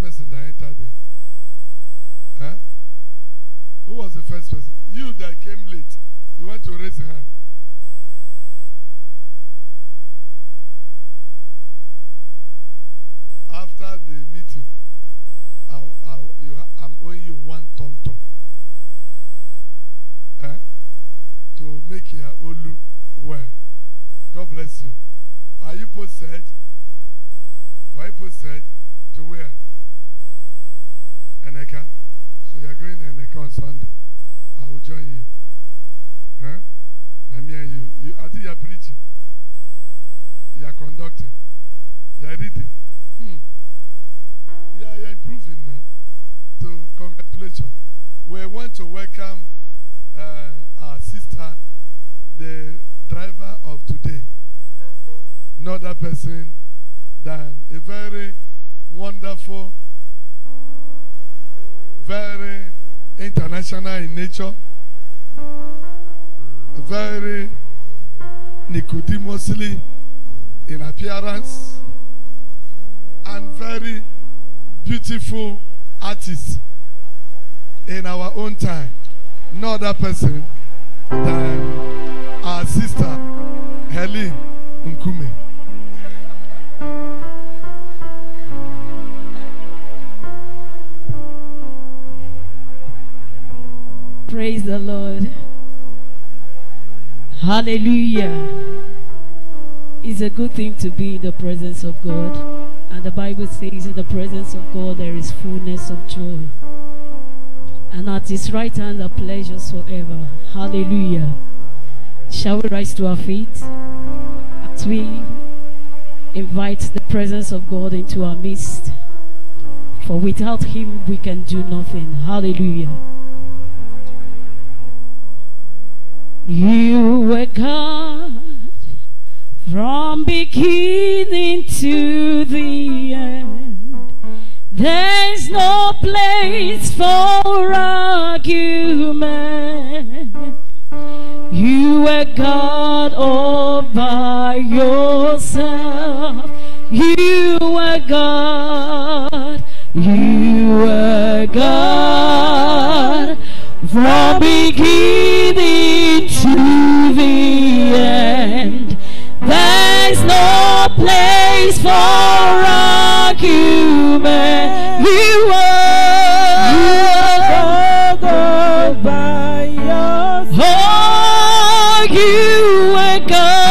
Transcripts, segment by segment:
first person that entered there? Huh? Who was the first person? You that came late. You want to raise your hand. After the meeting, I'll, I'll, you, I'm owing you one tom tom. Eh? To make your Olu well. God bless you. Are you posted? Why posted? To where? Eneka. So you're going to Eneka on Sunday. I will join you. Huh? I mean you. you. I think you're preaching. You're conducting. You're reading. Hmm. Yeah, you're improving now. So congratulations. We want to welcome uh, our sister, the driver of today. Not that person than a very wonderful, very international in nature, very Nicodemously in appearance, and very beautiful artist in our own time. No other person than our sister Helen Nkume. Praise the Lord. Hallelujah. It's a good thing to be in the presence of God. And the Bible says, in the presence of God, there is fullness of joy. And at his right hand are pleasures forever. Hallelujah. Shall we rise to our feet as we invite the presence of God into our midst? For without him, we can do nothing. Hallelujah. You were God from beginning to the end. There's no place for argument. You were God all by yourself. You were God. You were God from beginning to the end. There's no place for argument. You are, You are God by yourself. Oh, you were God.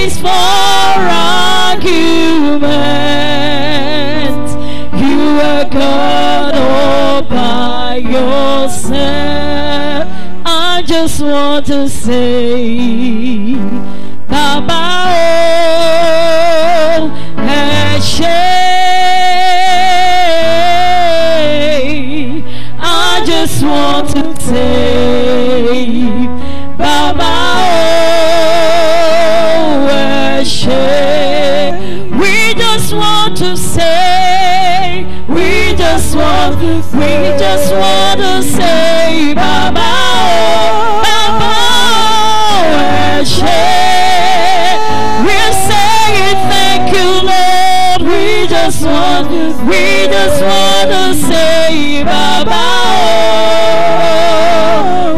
Place for argument. You were God all by yourself. I just want to say, Baba, oh. I just want to say, We just want to say, we just want, we just want to say, Baba, Baba, oh, We're saying thank you, Lord. We just want, we just want to say, Baba, oh,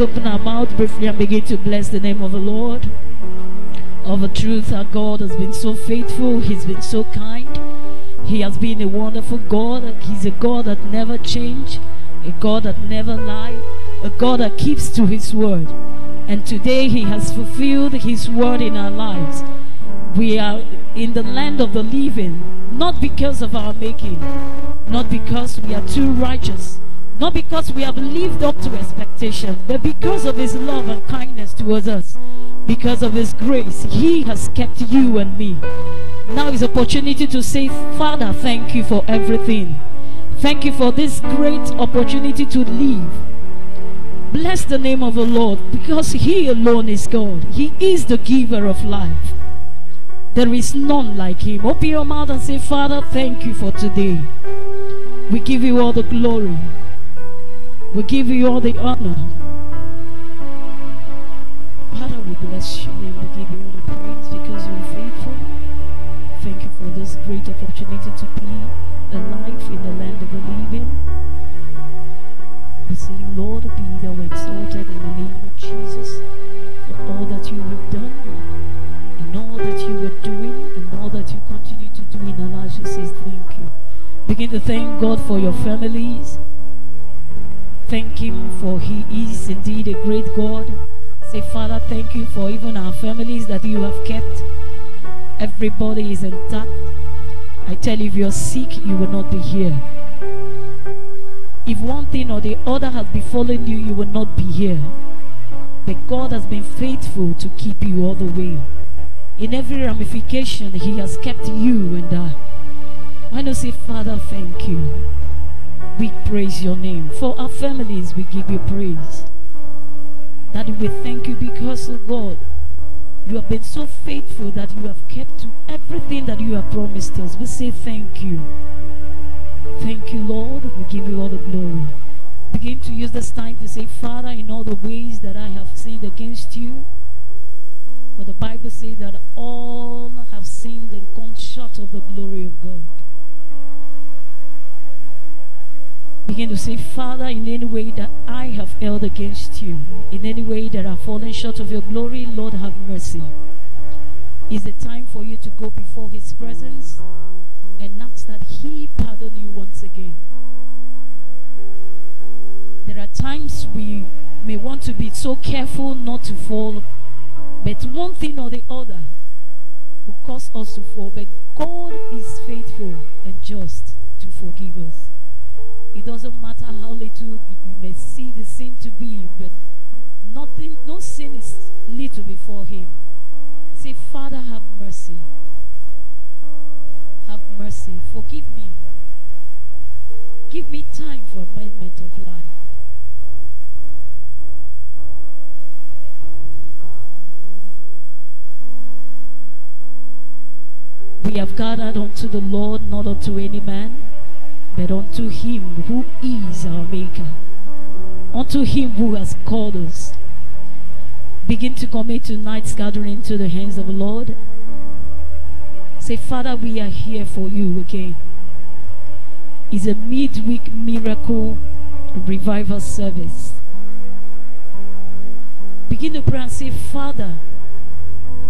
Open our mouth briefly and begin to bless the name of the Lord. Of a truth, our God has been so faithful, He's been so kind. He has been a wonderful God. He's a God that never changed, a God that never lied, a God that keeps to His word. And today He has fulfilled His word in our lives. We are in the land of the living, not because of our making, not because we are too righteous, not because we have lived up to expectations, but because of His love and kindness towards us, because of His grace. He has kept you and me. Now is opportunity to say, Father, thank you for everything. Thank you for this great opportunity to live. Bless the name of the Lord because He alone is God. He is the giver of life. There is none like Him. Open your mouth and say, Father, thank you for today. We give you all the glory. We give you all the honor. Father, we bless your name. We give you all the praise because you are faithful. Thank you for this great opportunity to be alive in the land of the living. We say, Lord, be thou exalted in the name of Jesus for all that you have done and all that you are doing and all that you continue to do in our lives. We say thank you. Begin to thank God for your families. Thank Him for He is indeed a great God. Say, Father, thank you for even our families that you have kept. Everybody is intact. I tell you, if you're sick, you will not be here. If one thing or the other has befallen you, you will not be here. But God has been faithful to keep you all the way. In every ramification, He has kept you and I. Why not say, Father, thank you? We praise your name. For our families, we give you praise. Daddy, we thank you because, of God, you have been so faithful that you have kept to everything that you have promised us. We say thank you. Thank you, Lord. We give you all the glory. Begin to use this time to say, Father, in all the ways that I have sinned against you. For the Bible says that all have sinned and come short of the glory of God. Begin to say, Father, in any way that I have held against you, in any way that I've fallen short of your glory, Lord, have mercy. Is the time for you to go before His presence and ask that He pardon you once again. There are times we may want to be so careful not to fall, but one thing or the other will cause us to fall. But God is faithful and just to forgive us. It doesn't matter how little you may see the sin to be, but nothing, no sin is little before Him. Say, Father, have mercy. Have mercy. Forgive me. Give me time for amendment of life. We have gathered unto the Lord, not unto any man, but unto him who is our Maker, unto him who has called us. Begin to commit tonight's gathering into the hands of the Lord. Say, Father, we are here for you again. It's a midweek miracle revival service. Begin to pray and say, Father,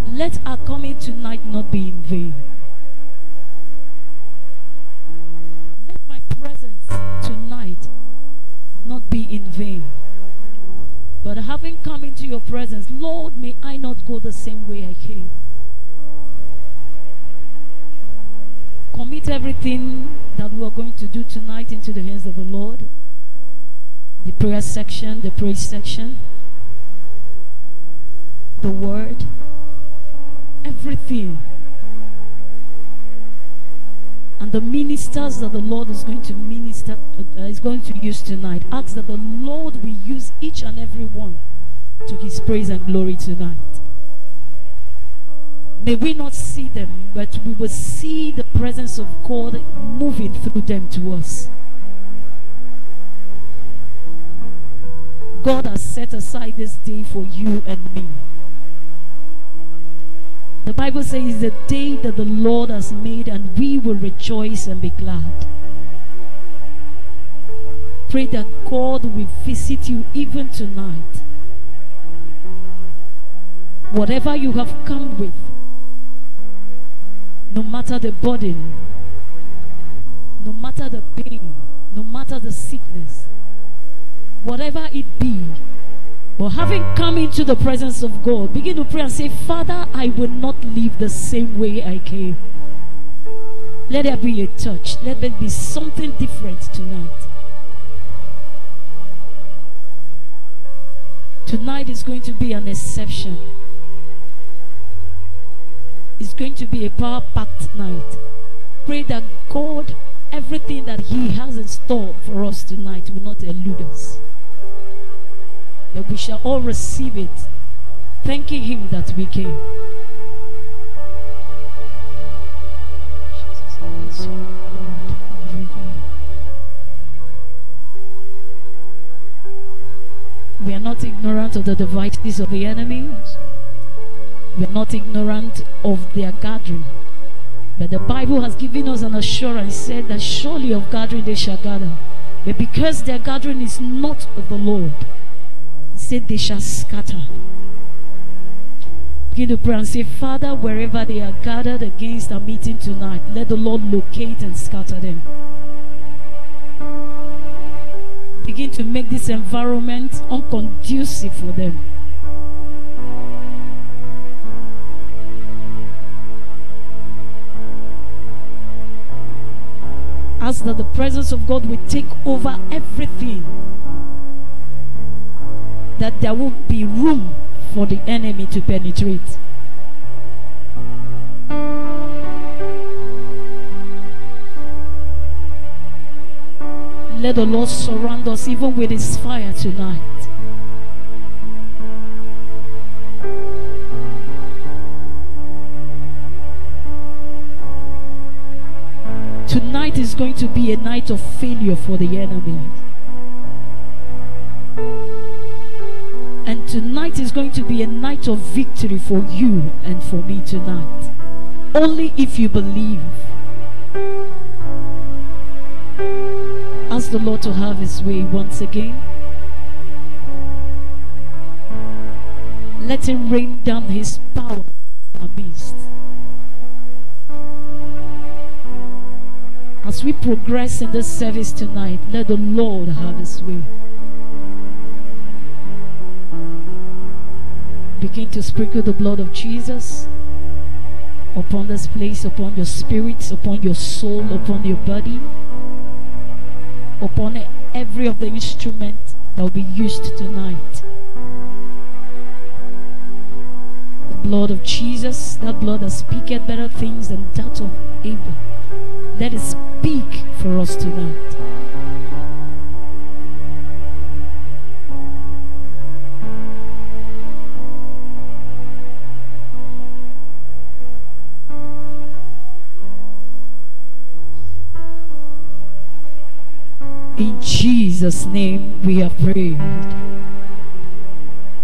let our coming tonight not be in vain. Presence tonight not be in vain. But having come into your presence, Lord, may I not go the same way I came. Commit everything that we are going to do tonight into the hands of the Lord. The prayer section, the praise section, the word, everything. And the ministers that the Lord is going to minister uh, is going to use tonight. Ask that the Lord will use each and every one to his praise and glory tonight. May we not see them, but we will see the presence of God moving through them to us. God has set aside this day for you and me. The Bible says the day that the Lord has made, and we will rejoice and be glad. Pray that God will visit you even tonight. Whatever you have come with, no matter the burden, no matter the pain, no matter the sickness, whatever it be. But having come into the presence of God, begin to pray and say, Father, I will not live the same way I came. Let there be a touch. Let there be something different tonight. Tonight is going to be an exception. It's going to be a power packed night. Pray that God, everything that He has in store for us tonight, will not elude us. That we shall all receive it, thanking Him that we came. Jesus, bless you, Lord. Hallelujah. We are not ignorant of the devices of the enemies. We are not ignorant of their gathering. But the Bible has given us an assurance said that surely of gathering they shall gather. But because their gathering is not of the Lord, said they shall scatter. Begin to pray and say, Father, wherever they are gathered against our meeting tonight, let the Lord locate and scatter them. Begin to make this environment unconducive for them. Ask that the presence of God will take over everything. That there won't be room for the enemy to penetrate. Let the Lord surround us even with his fire tonight. Tonight is going to be a night of failure for the enemy. And tonight is going to be a night of victory for you and for me tonight. Only if you believe. Ask the Lord to have his way once again. Let him rain down his power in our midst. As we progress in this service tonight, let the Lord have his way. Begin to sprinkle the blood of Jesus upon this place, upon your spirits, upon your soul, upon your body, upon every of the instruments that will be used tonight. The blood of Jesus, that blood that speaketh better things than that of Abel. Let it speak for us tonight. In Jesus' name we have prayed.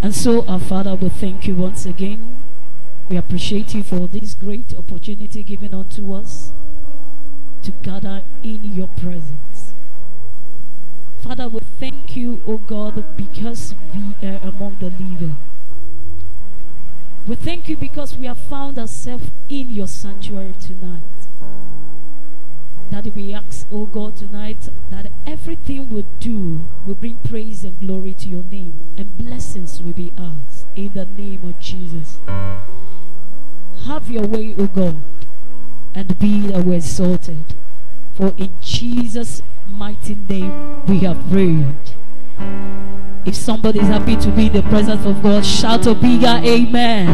And so, our Father, we thank you once again. We appreciate you for this great opportunity given unto us to gather in your presence. Father, we thank you, O God, because we are among the living. We thank you because we have found ourselves in your sanctuary tonight. That we ask, oh God, tonight that everything we do will bring praise and glory to your name, and blessings will be ours in the name of Jesus. Have your way, O God, and be thou exalted. For in Jesus' mighty name we have prayed. If somebody is happy to be in the presence of God, shout a bigger amen.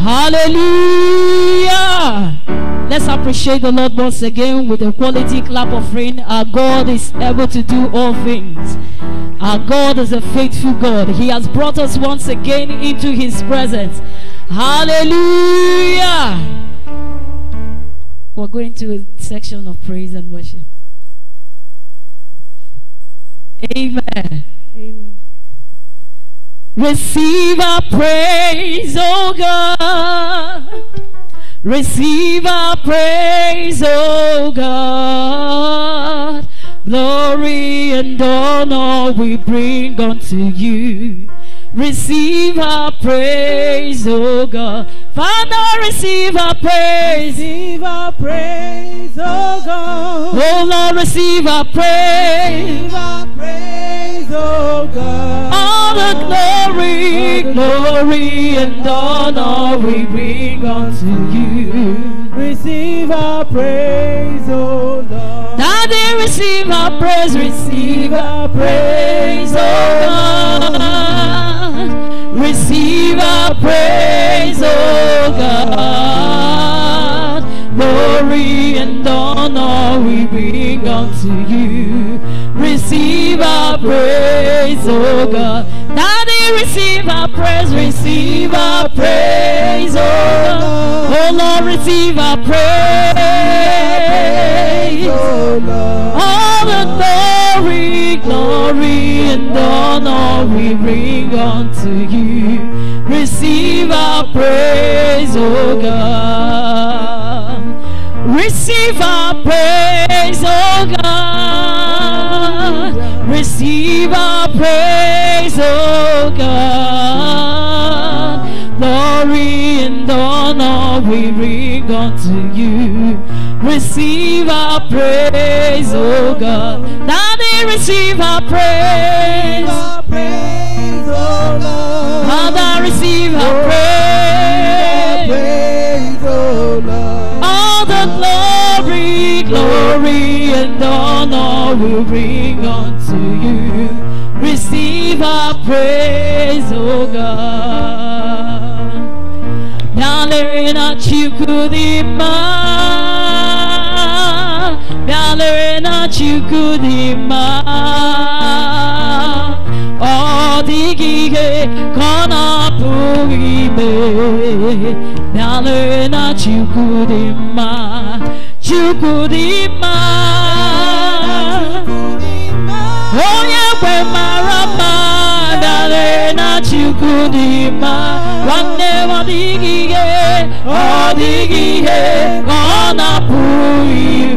Hallelujah. Let's appreciate the Lord once again with a quality clap offering. Our God is able to do all things. Our God is a faithful God. He has brought us once again into His presence. Hallelujah. We're going to a section of praise and worship. Amen. Amen. Receive our praise, oh God. Receive our praise, oh God. Glory and honor we bring unto you. Receive our praise, oh God. Father, receive our praise. Receive our praise, oh God. Oh Lord, receive our praise. Receive our praise, oh God. All the glory, glory and honor we bring unto you. Receive our praise, oh Lord. Daddy, receive our praise, receive our praise, oh God. Receive our praise, O God. Glory and honor we bring unto you. Receive our praise, O God. Daddy, receive our praise, receive our praise, O God. Oh Lord, receive our praise. Lord. All the glory glory, and honor we bring unto you. Receive our praise, oh God. Receive our praise, oh God. Receive our praise, oh God. Glory and honor we bring unto you. Receive our praise, oh God. Daddy, receive our praise. Our praise. Father, receive our praise. praise, Lord. All the glory, glory and honor will bring unto you. Receive our praise, oh God. Bịalere na Chukwu dị mma. Bịalere na Chukwu dị mma. Ọ dịghị ihe ka ọ na-apụghị ime. Bịalere na Chukwu dị mma. Chukwu dị mma. Onye kwe mara mma. Bịalere na Chukwu dị mma. Nwanne m ọ dịghị ọ dịghị ihe ka ọ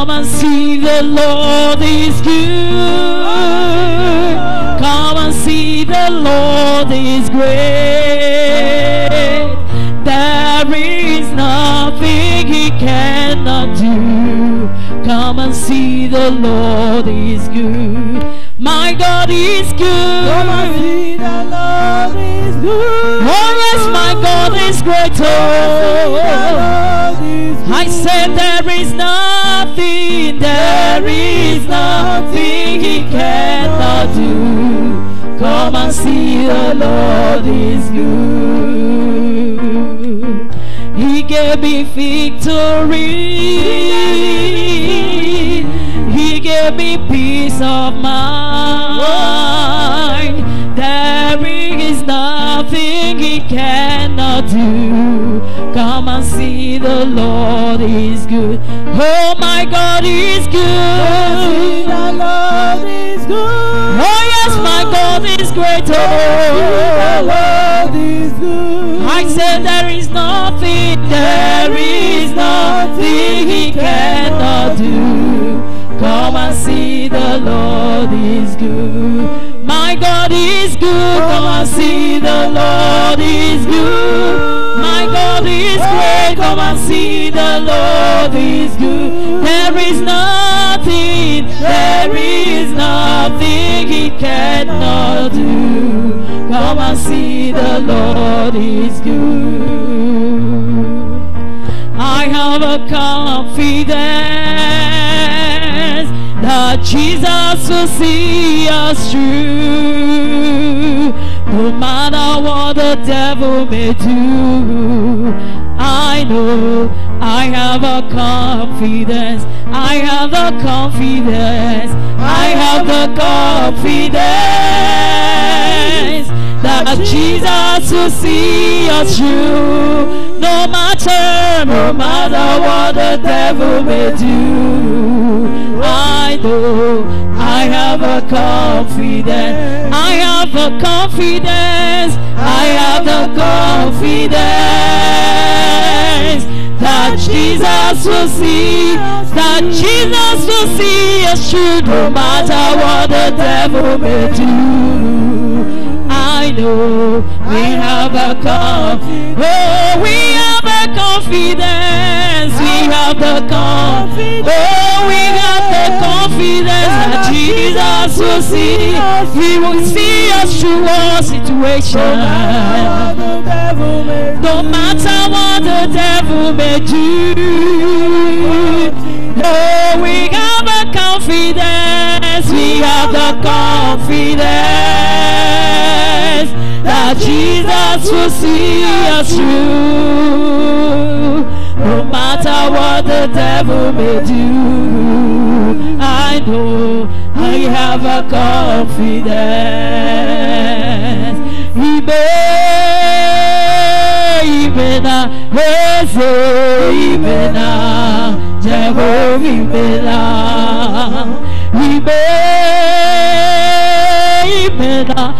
Come and see the Lord is good. Come and see the Lord is great. There is nothing he cannot do. Come and see the Lord is good. My God is good. Come and see the Lord is good. Oh yes, my God is great. Oh, Lord is good. I said there is nothing, there is nothing he cannot do. Come and see the Lord is good. He gave me victory. He gave me peace of mind. There is nothing he cannot do. Come and see the Lord is good. Oh my God is good. See the Lord is good. Oh yes, my God is great. The Oh, Lord is good. I said there is nothing, there is nothing he cannot do. Come and see the Lord is good. My God is good. Come and see the Lord is good. Is great. Come and see the Lord is good. There is nothing, there is nothing he cannot do. Come and see the Lord is good. I have a confidence that Jesus will see us through. No matter what the devil may do, I know I have a confidence. I have the confidence. I have the confidence that Jesus will see us through. No No matter, no matter what the devil may do, I know I have a confidence. I have a confidence. I have the confidence that Jesus will see, that Jesus will see us through no matter what the devil may do. I know we have a confidence. Oh, we have a confidence. We have the confidence. Oh, we have the confidence oh, that Jesus will see. He will see us through all situations. No matter what the devil may do. Oh, we have a confidence. We have the confidence that Jesus will see us through. No matter what the devil may do, I know I have a confidence. He may, even eze, even Jehovah, even He may, even eze,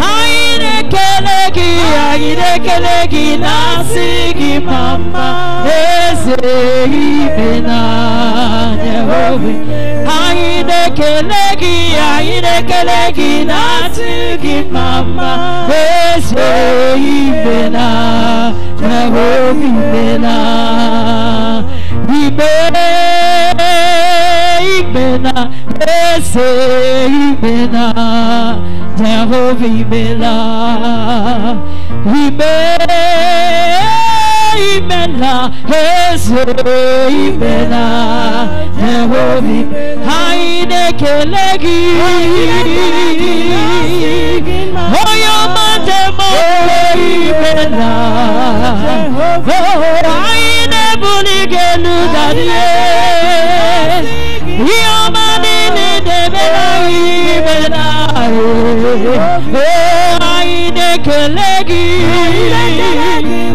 na-ekele gị, anyị na-ekele gị na-asị gị mama eze ibe na Jehova. Anyị na-ekele gị, anyị na-ekele gị na-asị gị mama eze ibe na Jehova ibe eze ibe na Jehova ibe na ibe ibe na eze ibe na Jehova ibe anyị na-ekele gị onye ọma demo ibe anyị ihe ọma niile na-emere anyị ibe na anyị na-ekele gị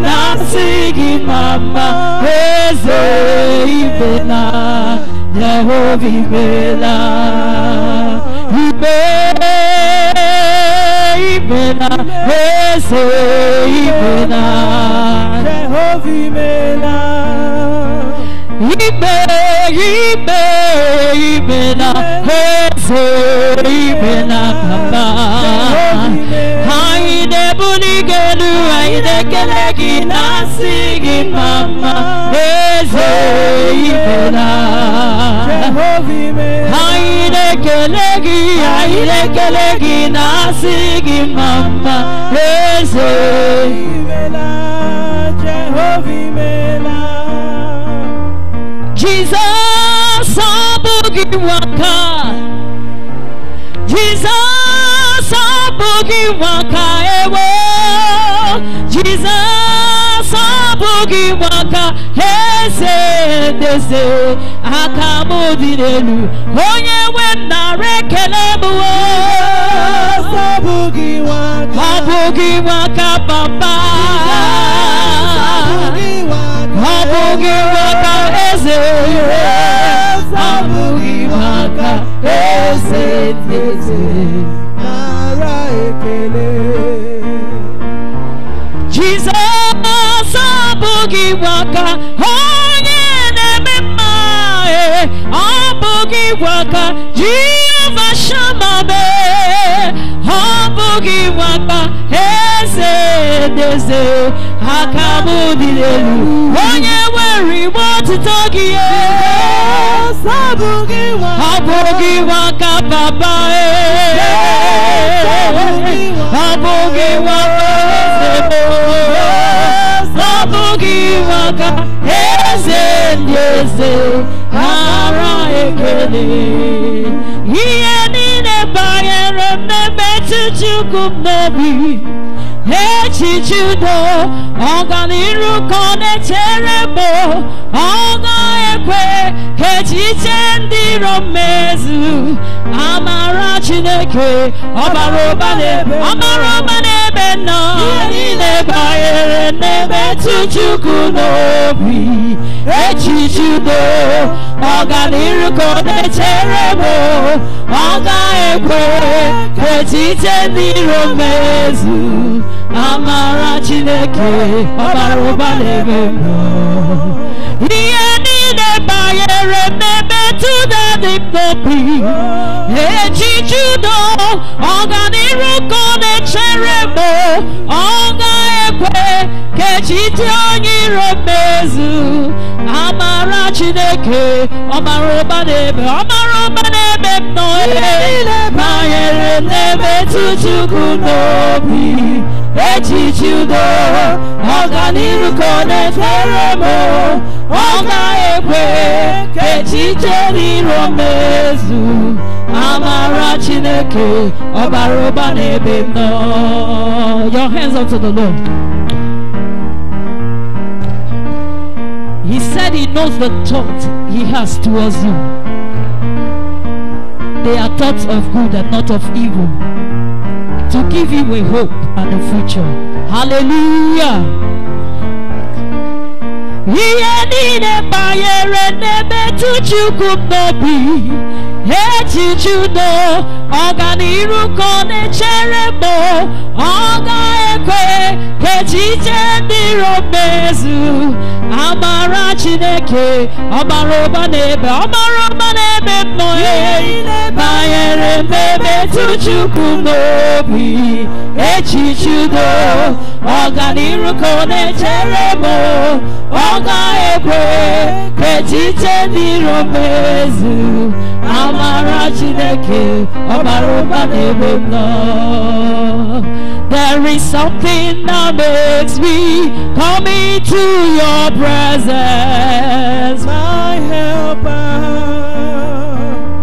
na-asị gị mama eze ibe na. Ibe ibe ibe na eze ibe na papa anyị na-ebuli gị elu anyị na-ekele gị na-asị mama eze ibe na anyị na-ekele gị anyị na-ekele gị na-asị mama eze. Jehovah imela. Jizọs abụghị nwaka Jizọs abụghị nwaka ewo. Jizọs abụghị nwaka eze eze aka m dị n'elu onye nwe nnara ekele m wo Sabụghị nwaka. ọ bụghị nwaka papa Sabụghị nwaka. ọ bụghị nwaka eze ọ bụghị nwaka eze dị eze Nara ekele. Jizọs abụghị nwaka onye na-eme mma eh. ọ bụghị nwaka Jehova Shama mee eh. ọ bụghị nwaka eze eze aka m dị n'elu onye nwere igbe ọtụtụ gị e. Sabụghị nwaka. ọ bụghị nwaka papa ọ bụghị nwaka eze m ọ bụghị nwaka eze ndị eze ara ekele ihe niile banyere mmemme Chukwu m n'obi echiche udo ọganiru ka ọ na-echere m ọ ga-ekwe ka echiche ndị amara chineke ọbara ụba n'ebe ọbara ụba n'ebe nọ niile banyere n'ebe tuchukwu n'obi echiche udo ọganiru ka ọ na-echere ọ ga-ekwe ka echiche ndị iro mmezu amara chineke ọbara ụba n'ebe m nọ ihe niile banyere n'ebe tụda dị m n'obi echiche udo ọganiru ka ọ na-echere m ọ ga-ekwe ka onye iro mmezu amara chineke ọmara ụba n'ebe ọmara ụba n'ebe m nọ niile banyere n'ebe tuchukwu n'obi echiche udo ọganiru ka ọ na-echere m ọ ga-ekwe ka echiche n'iro mezu amara chineke ọbara ụba n'ebe m nọ your hands up to the lord he knows the thoughts he has towards you. They are thoughts of good and not of evil. To give you a hope and a future. Hallelujah echiche udo ọganiru ka ọ na-echere m ọ ga-ekwe ka echiche ndị iro mezu amara chineke ọbara ụba n'ebe ọbara ụba n'ebe m nọ banyere n'ebe tuchukwu n'obi echiche udo ọganiru ka ọ na-echere ọ ga-ekwe ka echiche ndị iro mezu amara chineke ọbara ụba n'ebe m nọ There is something that makes me come into your presence, my helper.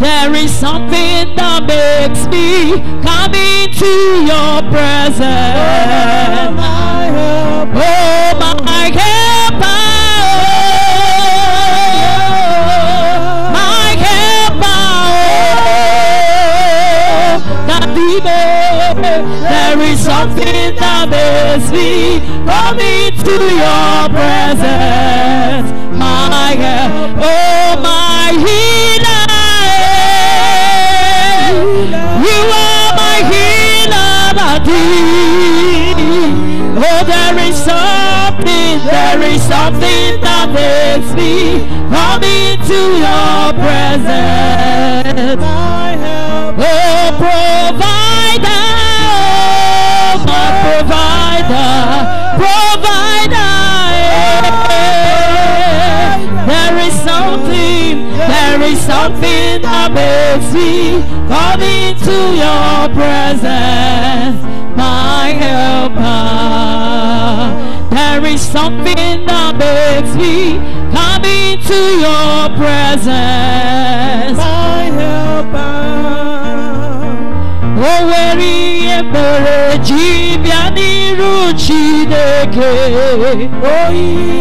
There is something that makes me come into your presence, oh, my helper. Oh, my helper. There is something that makes me come into your presence, my help, oh my healer. You are my healer, daddy. Oh, there is something, there is something that makes me come into your presence, my help, oh provider my provider, provider. There is something, there is something that makes me come into your presence, my helper. There is something that makes me come into your presence, my helper. Oh, o nwere ihe mere ji bịa n'iru Chineke oyi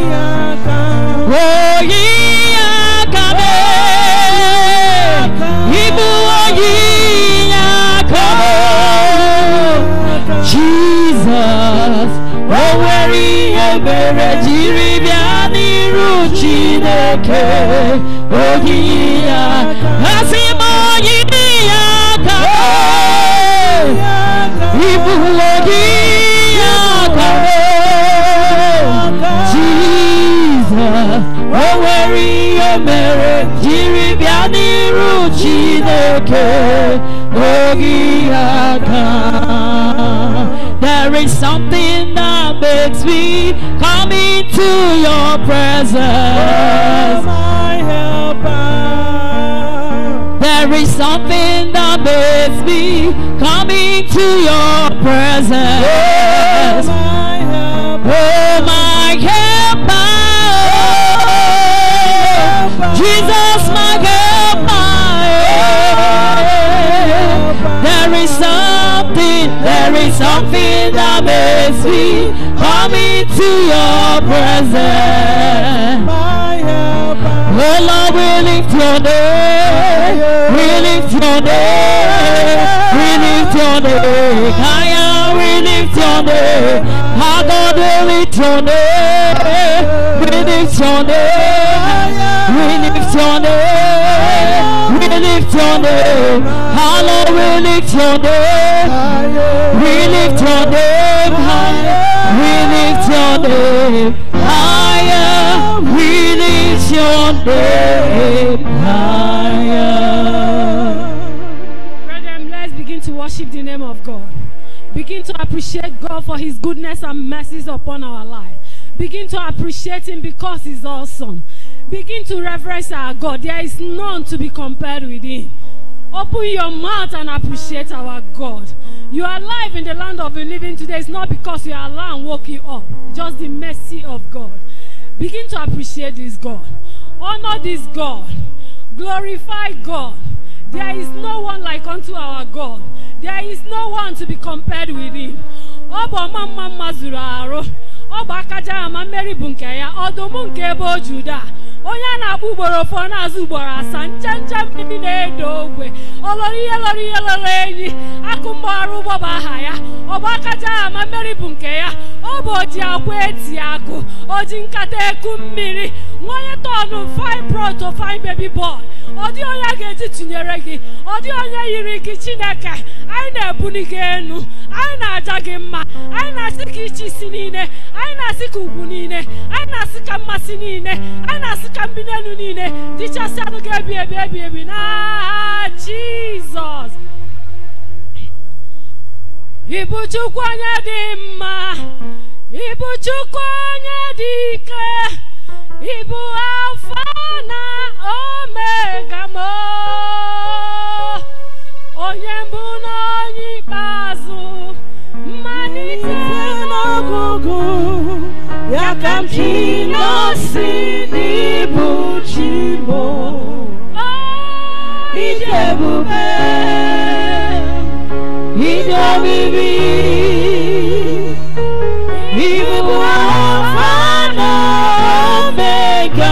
mere jiri bịa n'iru Chineke aka There is something that makes me come into your presence. My helper. There is something that makes me come into your presence. my helper. Oh, my helper. Jesus, my helper. There is something, there is something that mercy, come into your presence. My helper. Oh Lord, we lift your name. We lift your name. We lift your name. Higher, we lift your name. Our God, we lift your name. We lift your name. We lift your name. We lift your name. Lord, we lift your name. We lift your name higher. We lift your name higher. We lift your name higher. Brethren, let's begin to worship the name of God. Begin to appreciate God for His goodness and mercies upon our life. Begin to appreciate Him because He's awesome. Begin to reverence our God. There is none to be compared with Him. Open your mouth and appreciate our God. You are alive in the land of the living today. It's not because your alarm woke you up, just the mercy of God. Begin to appreciate this God. Honor this God. Glorify God. There is no one like unto our God. There is no one to be compared with him. Ọ bụ ọma mma mma zuru arụ. Ọ bụ akaja mmeri bụ nke ya. Ọdụm nke ebe o Juda. Onye a na-akpọ ugboro fọ n'azụ ugboro asaa nche nche mmiri na-edo ogwe. Ọlọrọ ihe lọrọ ihe lọrọ enyi. Akụ mgbagharị ụgbọ bụ aha ya. Ọ bụ akaja mmeri bụ nke ya. Ọ bụ oji akwa eti akụ. Oji nkata eku mmiri. Nwa onye tọnụ fine pro to fine baby boy. ọ dị onye ga-eji tụnyere gị ọ dị onye yiri gị chineke anyị na-ebuli gị enu anyị na-aja gị mma anyị na-asị ka iche isi niile anyị na-asị ka ugwu niile anyị na-asị ka mmasị niile anyị na-asị ka mbili elu niile. Dịchasị anụ gị ebi ebi ebi ebi. N'aha jizọs. Ịbụ chukwu onye dị mma. Ịbụ chukwu onye dị ike. Ịbụ alfa na omega m. Onye mbụ na onye ikpeazụ n'ọgụgụ ya ka m ji nọsi n'ịbụ chi m ịdị ebube ịdị omimi ịbụ alfa na omega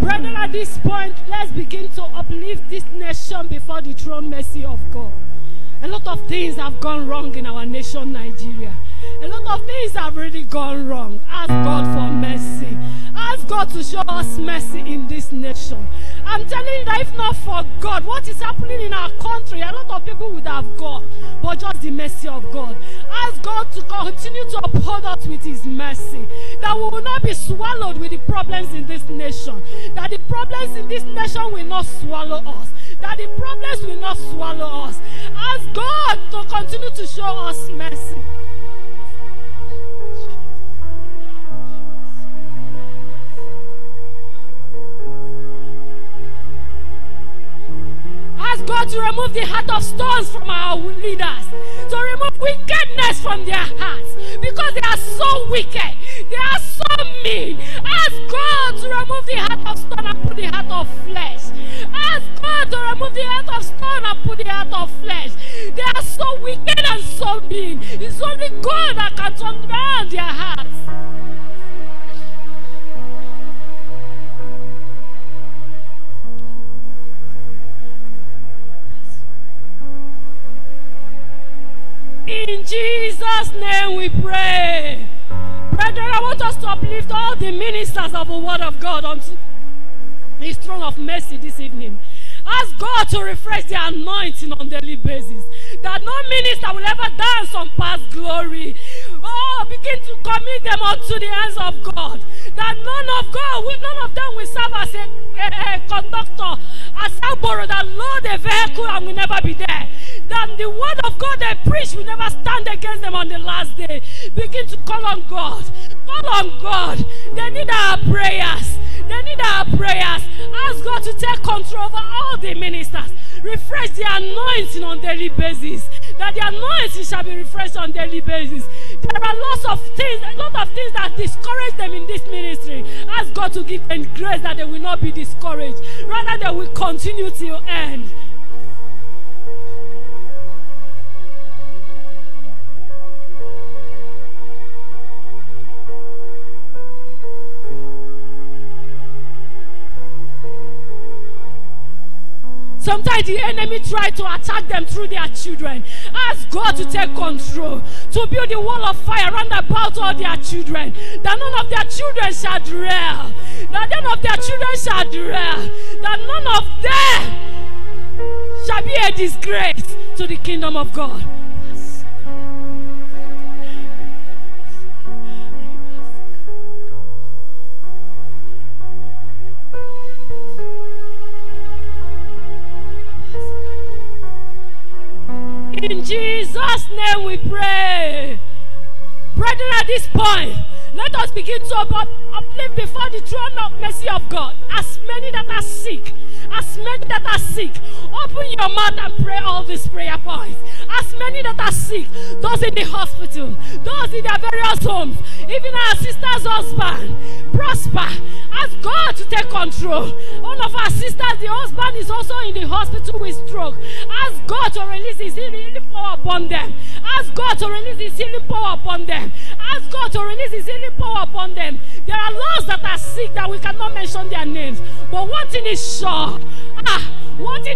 Brethren, at this point, let's begin to uplift this nation before the throne mercy of God. A lot of things have gone wrong in our nation, Nigeria. A lot of things have really gone wrong. Ask God for mercy. Ask God to show us mercy in this nation. I'm telling you that if not for God, what is happening in our country, a lot of people would have gone. But just the mercy of God. Ask God to continue to uphold us with His mercy. That we will not be swallowed with the problems in this nation. That the problems in this nation will not swallow us. That the problems will not swallow us. Ask God to continue to show us mercy. Ask God to remove the heart of stones from our leaders, to remove wickedness from their hearts, because they are so wicked, they are so mean. Ask God to remove the heart of stone and put the heart of flesh. Ask God to remove the heart of stone and put the heart of flesh. They are so wicked and so mean. It's only God that can turn around their hearts. Jesus' name we pray. Brethren, I want us to uplift all the ministers of the Word of God unto His throne of mercy this evening. Ask God to refresh their anointing on daily basis. That no minister will ever dance on past glory. Oh, begin to commit them unto the hands of God. That none of God, none of them will serve as a, a, a conductor, as a borrow that load a vehicle and will never be there. That the word of God they preach will never stand against them on the last day. Begin to call on God. Call on God. They need our prayers. They need our prayers. Ask God to take control over all the ministers. Refresh the anointing on daily basis. That the anointing shall be refreshed on daily basis. There are lots of things, a lot of things that discourage them in this ministry. Ask God to give them grace that they will not be discouraged. Rather, they will continue till end. Sometimes the enemy try to attack them through their children. Ask God to take control, to build a wall of fire round about all their children. That none of their children shall dwell. That none of their children shall dwell. That none of them shall be a disgrace to the kingdom of God. In Jesus' name we pray. Brethren, at this point, let us begin to up- uplift before the throne of mercy of God. As many that are sick, as many that are sick, open your mouth and pray all these prayer points. As many that are sick, those in the hospital, those in their various homes, even our sister's husband, prosper. Ask God to take control. One of our sisters, the husband is also in the hospital with stroke. Ask God to release His healing power upon them. Ask God to release His healing power upon them. Ask God to release His healing power upon them. There are lots that are sick that we cannot mention their names. But one thing is sure. Ah,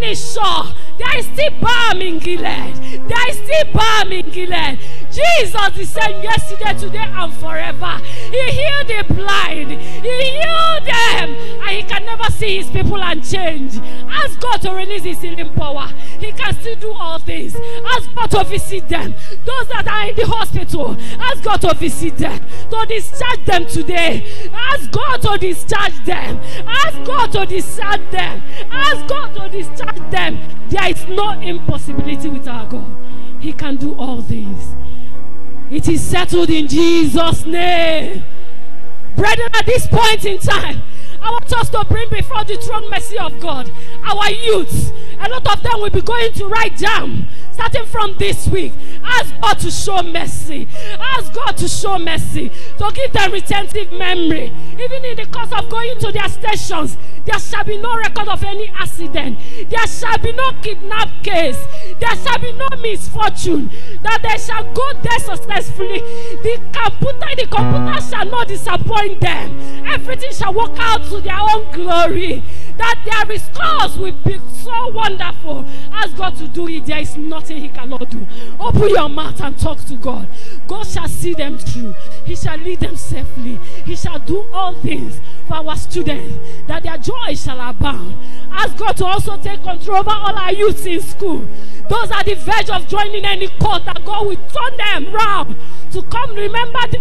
is sure. There is still balm in Gilead. There is still balm in Gilead. Jesus is saying yesterday, today, and forever. He healed the blind. He healed them. And he can never see his people and change. Ask God to release his healing power. He can still do all things. Ask God to visit them. Those that are in the hospital, ask God to visit them. To discharge them today. Ask God to discharge them. Ask God to discharge them. Ask God to discharge them. There is no impossibility with our God. He can do all things. It is settled in Jesus' name. Brethren, at this point in time, I want us to bring before the throne mercy of God our youths. A lot of them will be going to write down starting from this week. Ask God to show mercy. Ask God to show mercy. To give them retentive memory. Even in the course of going to their stations, there shall be no record of any accident. There shall be no kidnap case. There shall be no misfortune. That they shall go there successfully. The computer, the computer shall not disappoint them. Everything shall work out to their own glory. That their results will be so wonderful. Ask God to do it. There is nothing He cannot do. Open your mouth and talk to God. God shall see them through. He shall lead them safely. He shall do all things for our students, that their joy shall abound. Ask God to also take control over all our youths in school. Those at the verge of joining any court that God will turn them round to come remember the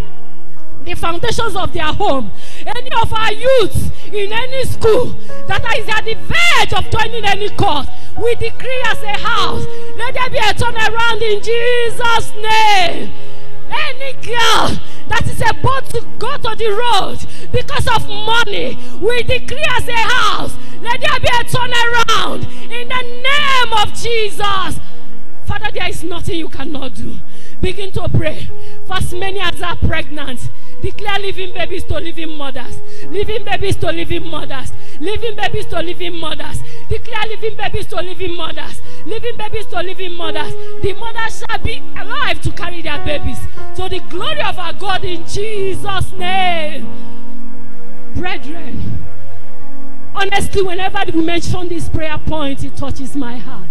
the foundations of their home. Any of our youths in any school that is at the verge of joining any cause, we decree as a house, let there be a turnaround in Jesus' name. Any girl that is about to go to the road because of money, we decree as a house, let there be a turnaround in the name of Jesus. Father, there is nothing you cannot do. Begin to pray. For as many as are pregnant, declare living babies to living mothers, living babies to living mothers, living babies to living mothers. Declare living babies to living mothers, living babies to living mothers. The mothers shall be alive to carry their babies to the glory of our God in Jesus' name. Brethren, honestly, whenever we mention this prayer point, it touches my heart.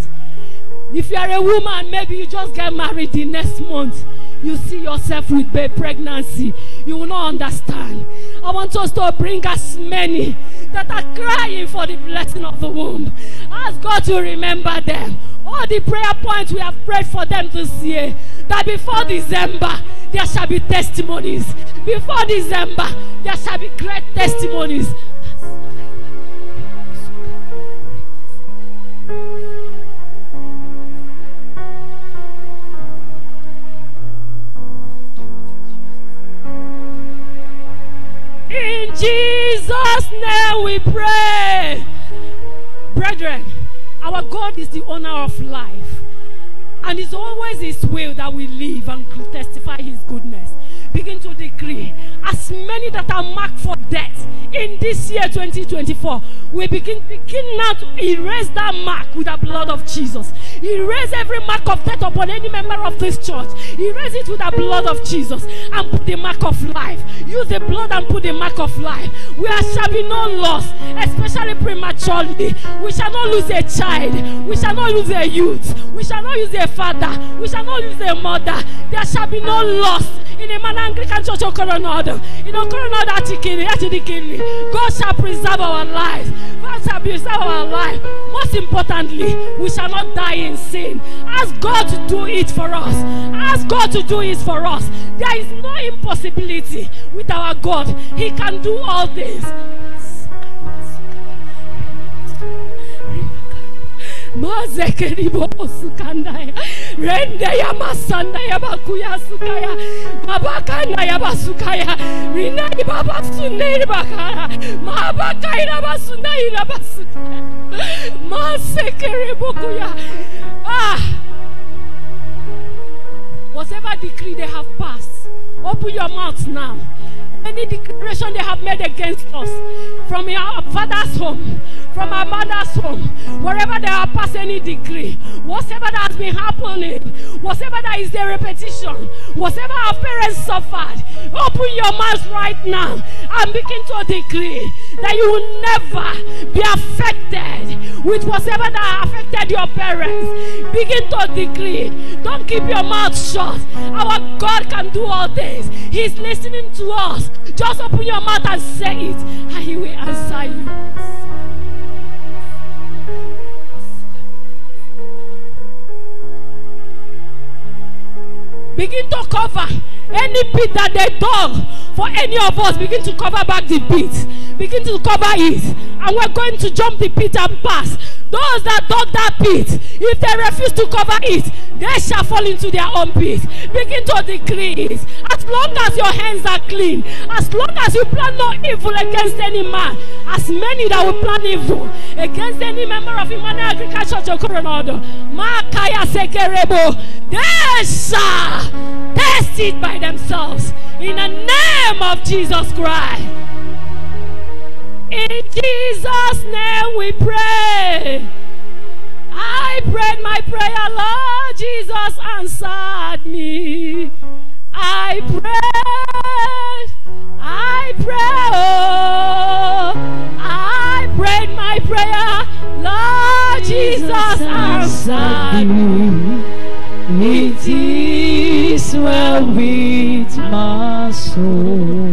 If you are a woman, maybe you just get married the next month. you see yourself with babe pregnancy, you will not understand. I want us to bring as many that are crying for the blessing of the womb. Ask God to remember them. All the prayer points we have prayed for them this year, that before December, there shall be testimonies. Before December, there shall be great testimonies. Jesus' name we pray. Brethren, our God is the owner of life. And it's always His will that we live and testify His goodness. Begin to decree as many that are marked for death in this year 2024, we begin begin now to erase that mark with the blood of Jesus. Erase every mark of death upon any member of this church. Erase it with the blood of Jesus and put the mark of life. Use the blood and put the mark of life. Where shall be no loss, especially prematurely. We shall not lose a child. We shall not lose a youth. We shall not lose a father. We shall not lose a mother. There shall be no loss in a man Anglican church of Okoro-nu-odo. In Okoro-nu-odo Atikini. God shall preserve our lives. God shall preserve our life. Most importantly, we shall not die in sin. Ask God to do it for us. Ask God to do it for us. There is no impossibility with our God. He can do all this. mazekeribo sukandaya rende ya masanda ya bakuya sukaya. Mabakana ya basukaya. Rina ibaba suneri bakaya. Mabakaira basundaira basukaya. Masekeribo kuya ah. Whatever decree they have passed open your mouth now any declaration they have made against us from our father's home, from our mother's home, wherever they have passed any decree, whatever that has been happening, whatever that is the repetition, whatever our parents suffered, open your mouth right now and begin to decree that you will never be affected with whatever that affected your parents. Begin to decree. Don't keep your mouth shut. Our God can do all this. He's listening to us. Just open your mouth and say it, and He will answer you. Begin to cover any pit that they dug for any of us. Begin to cover back the pit. Begin to cover it. And we're going to jump the pit and pass. Those that dug that pit, if they refuse to cover it, they shall fall into their own pit. Begin to decree it. As long as your hands are clean, as long as you plan no evil against any man, as many that will plan evil against any member of Emmanuel Agriculture Church Coronado, Makaya Sekerebo, they shall test it by themselves in the name of Jesus Christ. In Jesus' name we pray. I prayed my prayer, Lord Jesus answered me. I prayed, I prayed, oh, I prayed my prayer, Lord Jesus answered me. It is well with my soul.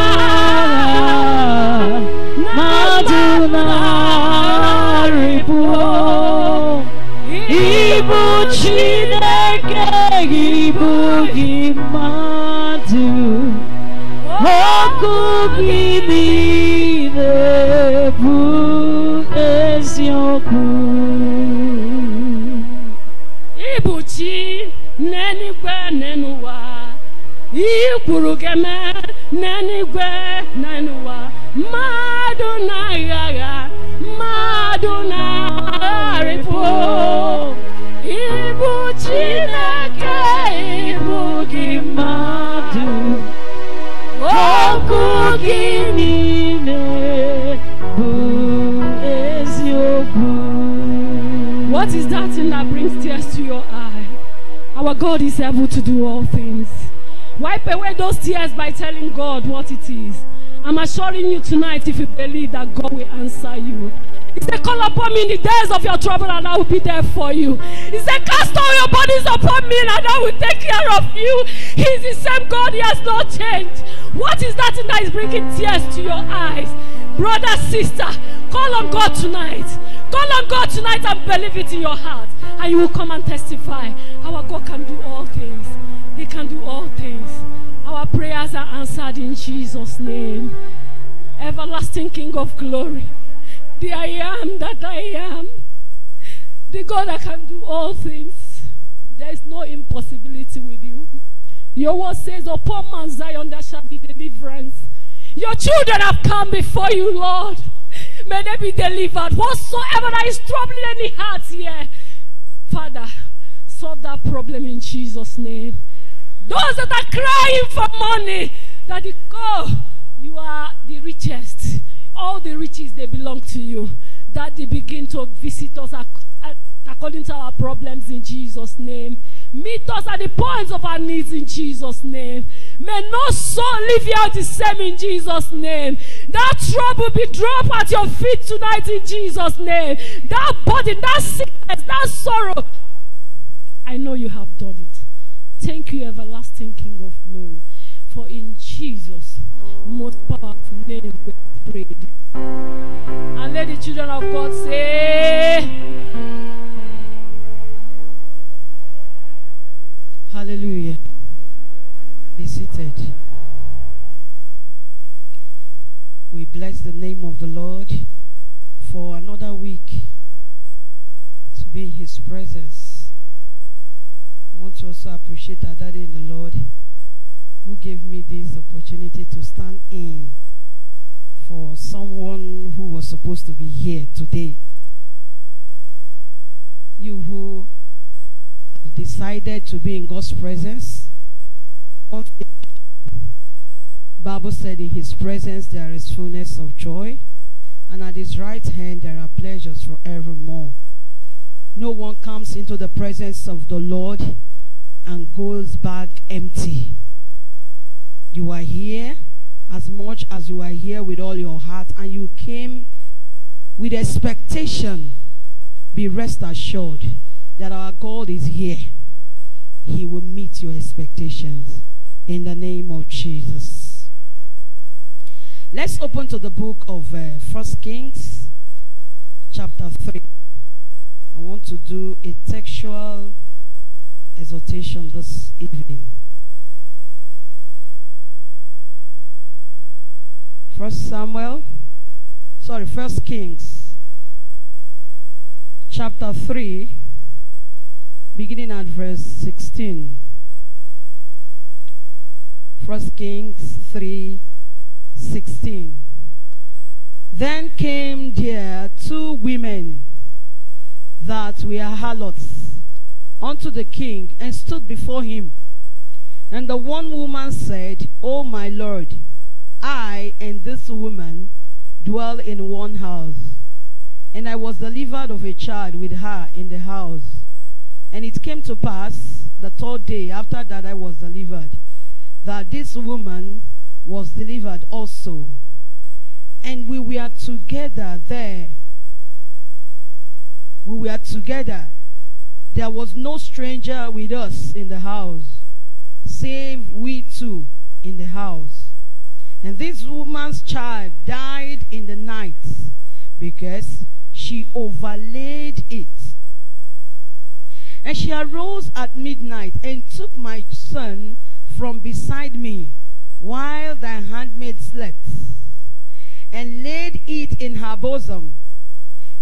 Ibu Chineke ibu gị mmadụ okwu gị niile bụ eziokwu ịbụ chi n'eluigwe n'ụwa ihe What is that thing that brings tears to your eye? Our God is able to do all things. Wipe away those tears by telling God what it is. I'm assuring you tonight, if you believe that God will answer you. He said, Call upon me in the days of your trouble, and I will be there for you. He said, Cast all your bodies upon me, and I will take care of you. He is the same God, He has not changed. What is that thing that is bringing tears to your eyes? Brother, sister, call on God tonight. Call on God tonight and believe it in your heart, and you will come and testify. Our God can do all things. He can do all things. Our prayers are answered in Jesus' name. Everlasting King of glory, the I am that I am, the God that can do all things. There is no impossibility with you. Your word says, Upon Mount Zion there shall be deliverance. Your children have come before you, Lord. May they be delivered. Whatsoever that is troubling any heart here, Father, solve that problem in Jesus' name. Those that are crying for money, that the oh, you are the richest. All the riches they belong to you. That they begin to visit us ac- ac- according to our problems in Jesus' name. Meet us at the points of our needs in Jesus' name. May no soul leave here the same in Jesus' name. That trouble be dropped at your feet tonight in Jesus' name. That burden, that sickness, that sorrow. I know you have done it. Thank you, everlasting King of glory. For in Jesus' most powerful name we prayed. And let the children of God say, Hallelujah. Be seated. We bless the name of the Lord for another week to be in His presence. Want to also appreciate our daddy in the Lord who gave me this opportunity to stand in for someone who was supposed to be here today. You who decided to be in God's presence. Bible said in his presence there is fullness of joy, and at his right hand there are pleasures forevermore. No one comes into the presence of the Lord and goes back empty. You are here as much as you are here with all your heart, and you came with expectation. Be rest assured that our God is here. He will meet your expectations in the name of Jesus. Let's open to the book of uh, First Kings, chapter 3. I want to do a textual exhortation this evening. First Samuel, sorry, First Kings, chapter 3, beginning at verse 16. First Kings 3 16. Then came there two women that were harlots unto the king and stood before him. And the one woman said, O my lord, I and this woman dwell in one house. And I was delivered of a child with her in the house. And it came to pass the third day after that I was delivered, that this woman was delivered also. And we were together there. We were together. There was no stranger with us in the house, save we two in the house. And this woman's child died in the night because she overlaid it. And she arose at midnight and took my son from beside me while thy handmaid slept, and laid it in her bosom,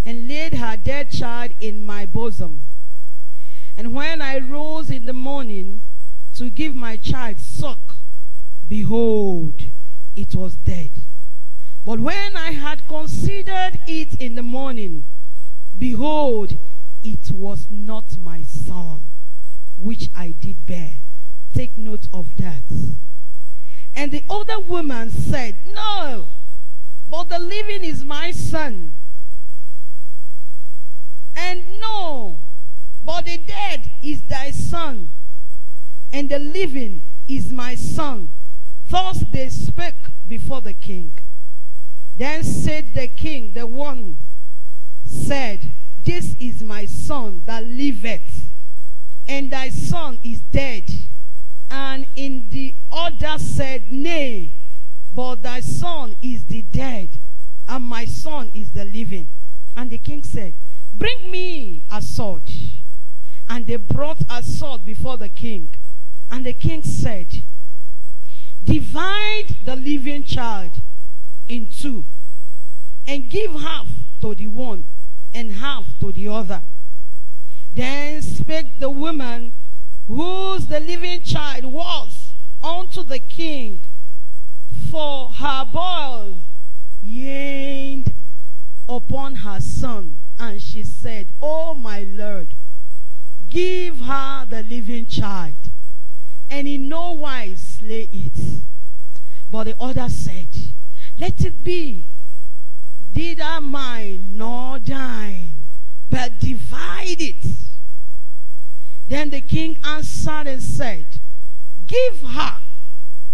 and laid her dead child in my bosom. And when I rose in the morning to give my child suck, behold, it was dead. But when I had considered it in the morning, behold, it was not my son, which I did bear. Take note of that. And the other woman said, No, but the living is my son. And no, but the dead is thy son, and the living is my son. Thus they spake before the king. Then said the king, the one said, This is my son that liveth, and thy son is dead. And in the other said, Nay, but thy son is the dead, and my son is the living. And the king said, Bring me a sword. And they brought a sword before the king. And the king said, Divide the living child in two, and give half to the one and half to the other. Then spake the woman whose the living child was unto the king, for her boils yearned upon her son. And she said, O my Lord, give her the living child, and in no wise slay it. But the other said, Let it be neither mine nor thine, but divide it. Then the king answered and said, Give her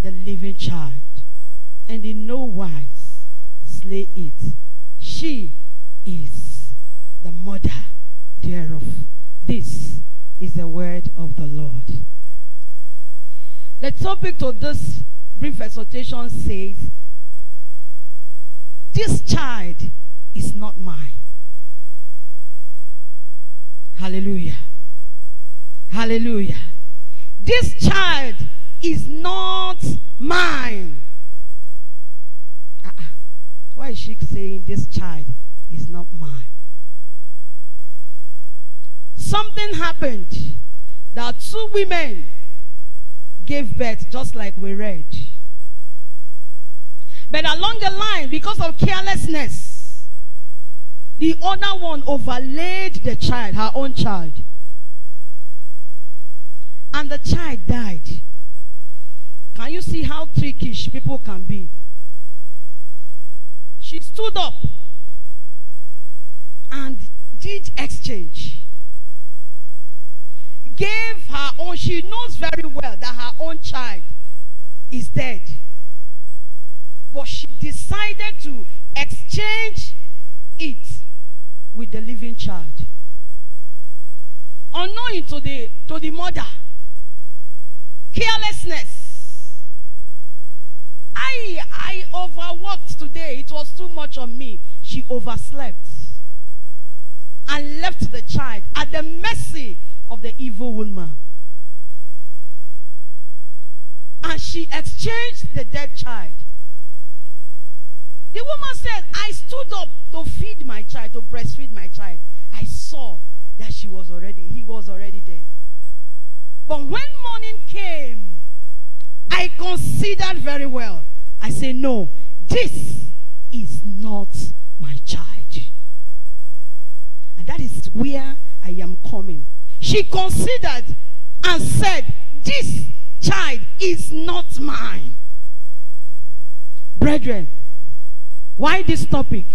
the living child, and in no wise slay it. She is the mother thereof. This is the word of the Lord. The topic to this brief exhortation says, This child is not mine. Hallelujah. Hallelujah. This child is not mine. Uh-uh. Why is she saying this child is not mine? Something happened that two women gave birth, just like we read. But along the line, because of carelessness, the other one overlaid the child, her own child. And the child died. Can you see how trickish people can be? She stood up and did exchange. Gave her own, she knows very well that her own child is dead. But she decided to exchange it with the living child. Unknowing to the, to the mother, carelessness. I, I overworked today. It was too much on me. She overslept and left the child at the mercy of the evil woman. And she exchanged the dead child. The woman said, I stood up to feed my child, to breastfeed my child. I saw that she was already, he was already dead. But when morning came, I considered very well. I said, No, this is not my child. And that is where I am coming. She considered and said, This child is not mine. Brethren, why this topic?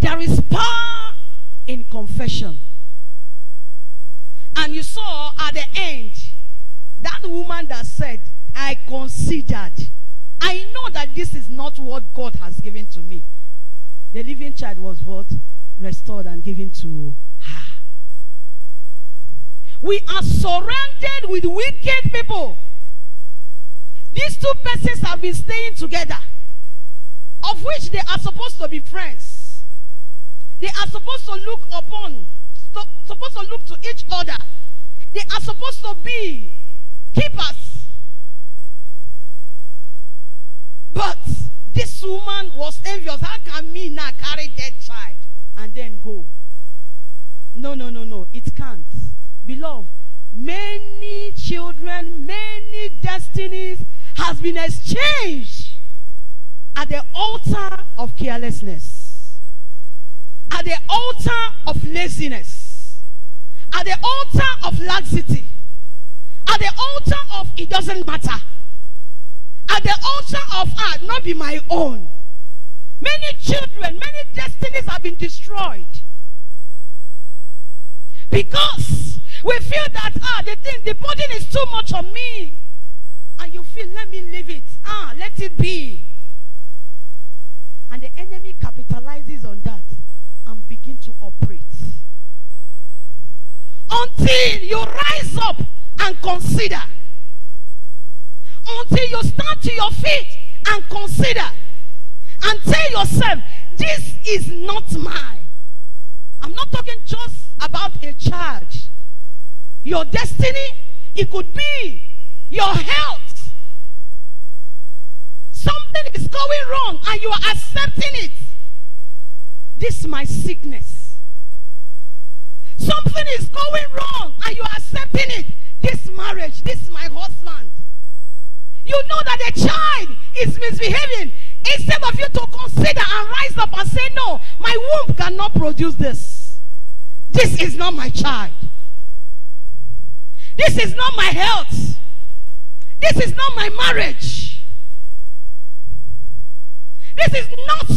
There is power in confession. And you saw at the end that woman that said, I considered. I know that this is not what God has given to me. The living child was what? Restored and given to. We are surrounded with wicked people. These two persons have been staying together, of which they are supposed to be friends. They are supposed to look upon, supposed to look to each other. They are supposed to be keepers. But this woman was envious. How can me now carry that child and then go? No, no, no, no. It can't. Beloved, many children, many destinies has been exchanged at the altar of carelessness, at the altar of laziness, at the altar of laxity, At the altar of it doesn't matter. At the altar of ah, not be my own. Many children, many destinies have been destroyed. Because we feel that ah the thing, the burden is too much on me. And you feel, let me leave it. Ah, let it be. And the enemy capitalizes on that and begin to operate. Until you rise up and consider. Until you stand to your feet and consider. And tell yourself, this is not mine. I'm not talking just about a charge. Your destiny, it could be your health. Something is going wrong and you are accepting it. This is my sickness. Something is going wrong and you are accepting it. This marriage, this is my husband. You know that the child is misbehaving. Instead of you to consider and rise up and say, No, my womb cannot produce this. This is not my child. This is not my health. This is not my marriage. This is not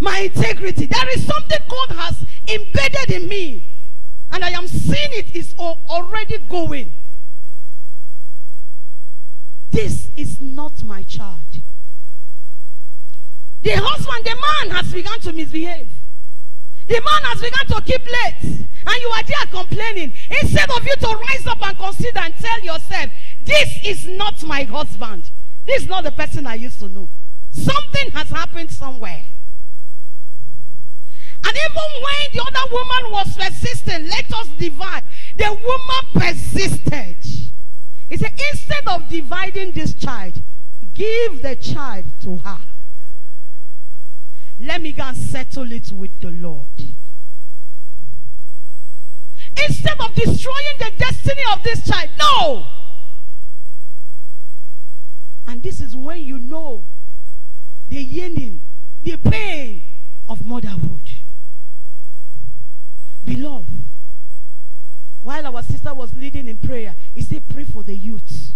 my integrity. There is something God has embedded in me. And I am seeing it is already going. This is not my child. The husband, the man has begun to misbehave. The man has begun to keep late. And you are there complaining. Instead of you to rise up and consider and tell yourself, this is not my husband. This is not the person I used to know. Something has happened somewhere. And even when the other woman was persistent, let us divide. The woman persisted. He said, instead of dividing this child, give the child to her. Let me go and settle it with the Lord. Instead of destroying the destiny of this child, no. And this is when you know the yearning, the pain of motherhood. Beloved, while our sister was leading in prayer, he said, Pray for the youth,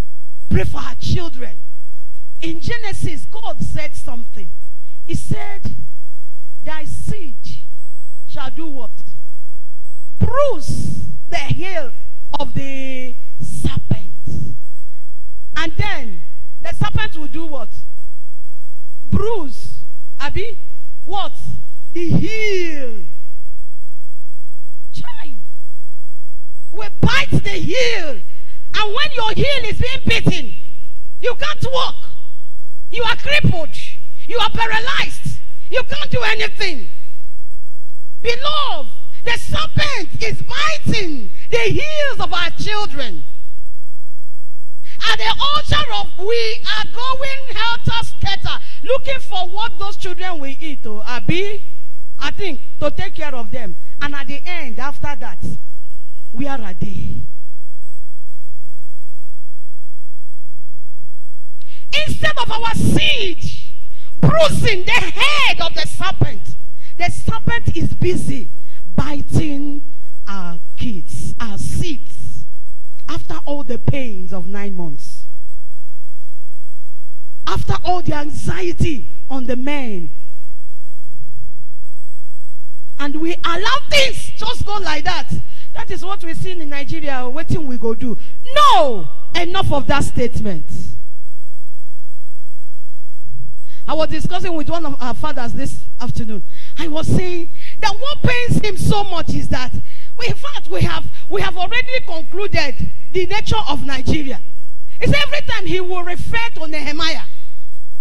pray for her children. In Genesis, God said something. He said, Thy seed shall do what? Bruise the heel of the serpent. And then the serpent will do what? Bruise. Abi? What? The heel. Child. Will bite the heel. And when your heel is being beaten, you can't walk. You are crippled. You are paralyzed. You can't do anything. Beloved, the serpent is biting the heels of our children. At the altar of we are going helter skelter, looking for what those children will eat. Oh, Abi, I think to take care of them. And at the end, after that, where are they? Instead of our seed bruising the head of the serpent, the serpent is busy biting our kids, our seeds, after all the pains of nine months, after all the anxiety on the men. And we allow things just go like that. That is what we see in Nigeria. Waiting we go do. No! Enough of that statement. I was discussing with one of our fathers this afternoon. I was saying that what pains him so much is that, we, in fact, we have we have already concluded the nature of Nigeria. It's every time he will refer to Nehemiah.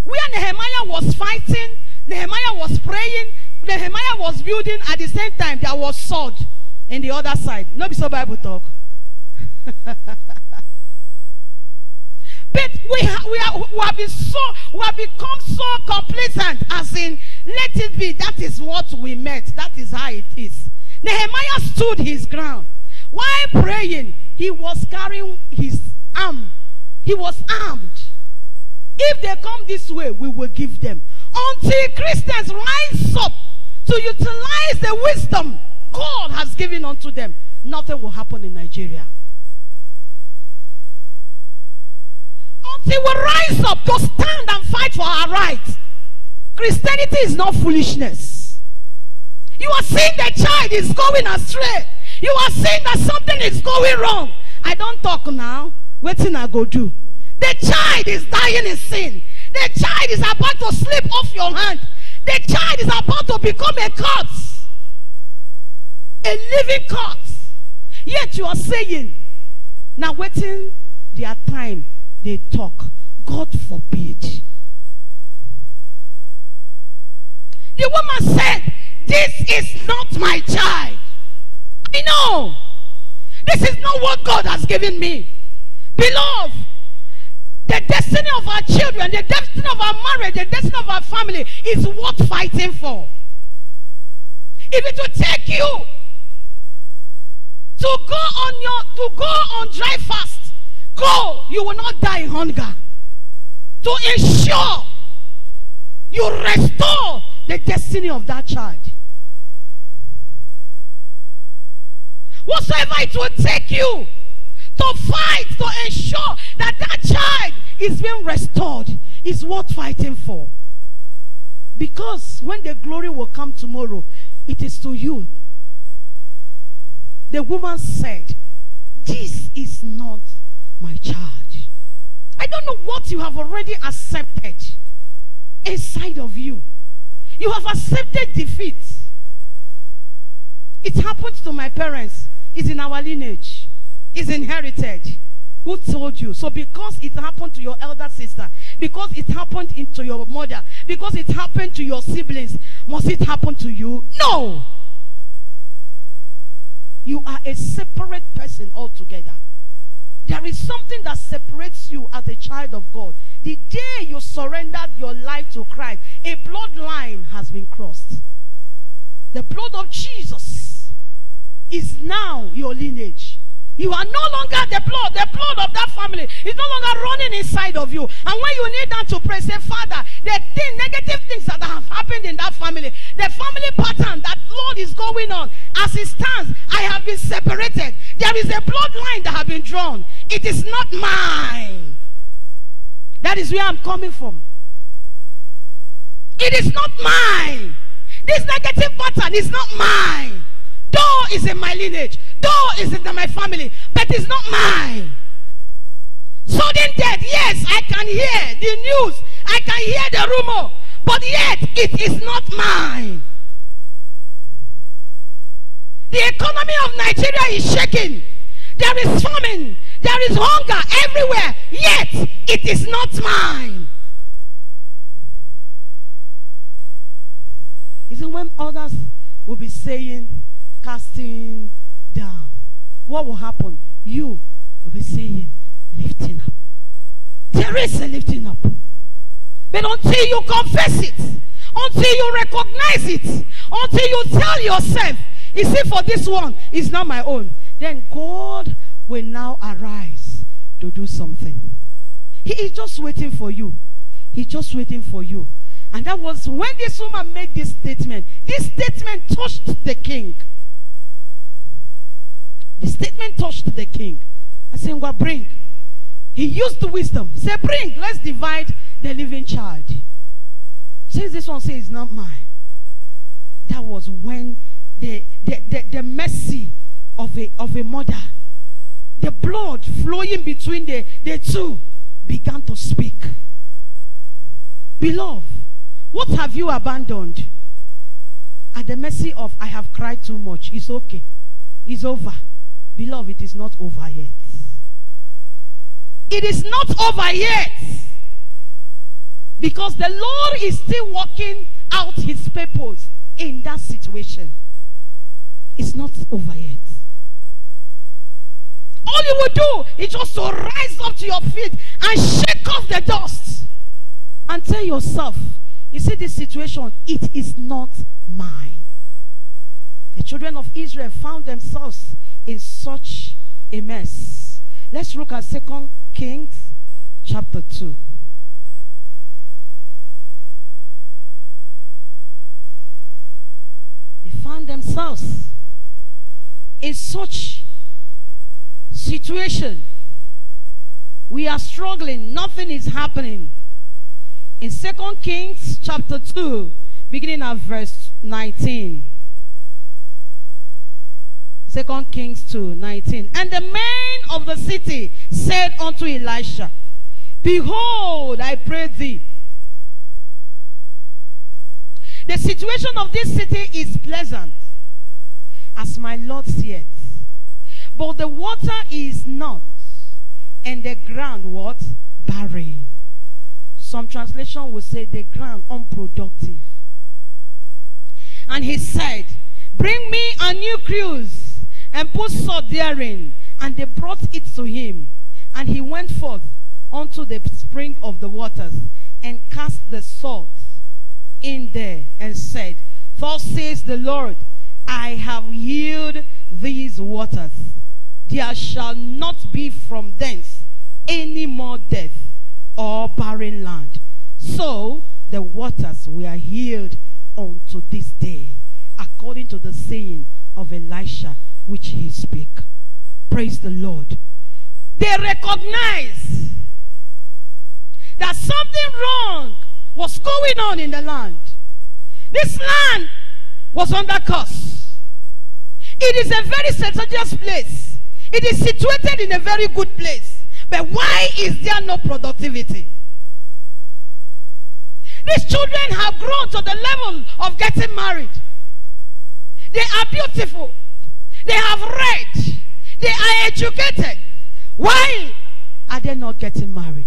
Where Nehemiah was fighting, Nehemiah was praying, Nehemiah was building. At the same time, there was sword in the other side. No be so Bible talk. We, ha- we, are, we have been so we have become so complacent, as in let it be. That is what we met. That is how it is. Nehemiah stood his ground while praying. He was carrying his arm. He was armed. If they come this way, we will give them. Until Christians rise up to utilize the wisdom God has given unto them, nothing will happen in Nigeria. Until we rise up to stand and fight for our rights. Christianity is not foolishness. You are seeing the child is going astray. You are seeing that something is going wrong. I don't talk now. Waiting I go do. The child is dying in sin. The child is about to slip off your hand. The child is about to become a corpse. A living corpse. Yet you are saying, now waiting their time they talk. God forbid. The woman said, This is not my child. I know. This is not what God has given me. Beloved, the destiny of our children, the destiny of our marriage, the destiny of our family is worth fighting for. If it will take you to go on your to go on dry fast, go, you will not die in hunger. To ensure you restore the destiny of that child. Whatsoever it will take you to fight to ensure that that child is being restored is worth fighting for. Because when the glory will come tomorrow, it is to you. The woman said, This is not my charge. I don't know what you have already accepted inside of you. You have accepted defeat. It happened to my parents. It's in our lineage. It's inherited. Who told you? So because it happened to your elder sister, because it happened into your mother, because it happened to your siblings, must it happen to you? No. You are a separate person altogether. There is something that separates you as a child of God. The day you surrendered your life to Christ, a bloodline has been crossed. The blood of Jesus is now your lineage. You are no longer the blood, the blood of that family is no longer running inside of you. And when you need that to pray, say, Father, the thing, negative things that have happened in that family, the family pattern that Lord is going on, as it stands, I have been separated. There is a bloodline that have been drawn. It is not mine. That is where I'm coming from. It is not mine. This negative pattern is not mine. Though it's in my lineage, though is in my family, but it's not mine. Sudden death, yes, I can hear the news, I can hear the rumor, but yet it is not mine. The economy of Nigeria is shaking. There is famine, there is hunger everywhere, yet it is not mine. Isn't when others will be saying, casting down, what will happen? You will be saying, lifting up. There is a lifting up. But until you confess it, until you recognize it, until you tell yourself, you see, for this one is not my own, then God will now arise to do something. He is just waiting for you. He's just waiting for you. And that was when this woman made this statement. This statement touched the king. The statement touched the king. I said, Well, bring. He used wisdom. He said, Bring, let's divide the living child. Since this one says, it's Not mine. That was when the, the, the, the mercy of a, of a mother, the blood flowing between the, the two, began to speak. Beloved, what have you abandoned? At the mercy of, I have cried too much. It's okay. It's over. Beloved, it is not over yet. It is not over yet. Because the Lord is still working out his purpose in that situation. It's not over yet. All you will do is just to rise up to your feet and shake off the dust and tell yourself, you see this situation, it is not mine. The children of Israel found themselves in such a mess. Let's look at Second Kings chapter 2. They found themselves in such situation. We are struggling. Nothing is happening. In Second Kings chapter 2, beginning at verse 19. 2 Kings 2, 19. And the men of the city said unto Elisha, Behold, I pray thee. The situation of this city is pleasant, as my Lord seeth. But the water is not, and the ground what? Barren. Some translation will say the ground unproductive. And he said, Bring me a new cruse and put salt therein. And they brought it to him. And he went forth unto the spring of the waters and cast the salt in there and said, Thus says the Lord, I have healed these waters. There shall not be from thence any more death or barren land. So the waters were healed unto this day, according to the saying of Elisha, which he spake. Praise the Lord. They recognize that something wrong was going on in the land. This land was under curse. It is a very strategic place. It is situated in a very good place. But why is there no productivity? These children have grown to the level of getting married. They are beautiful. They have read. They are educated. Why are they not getting married?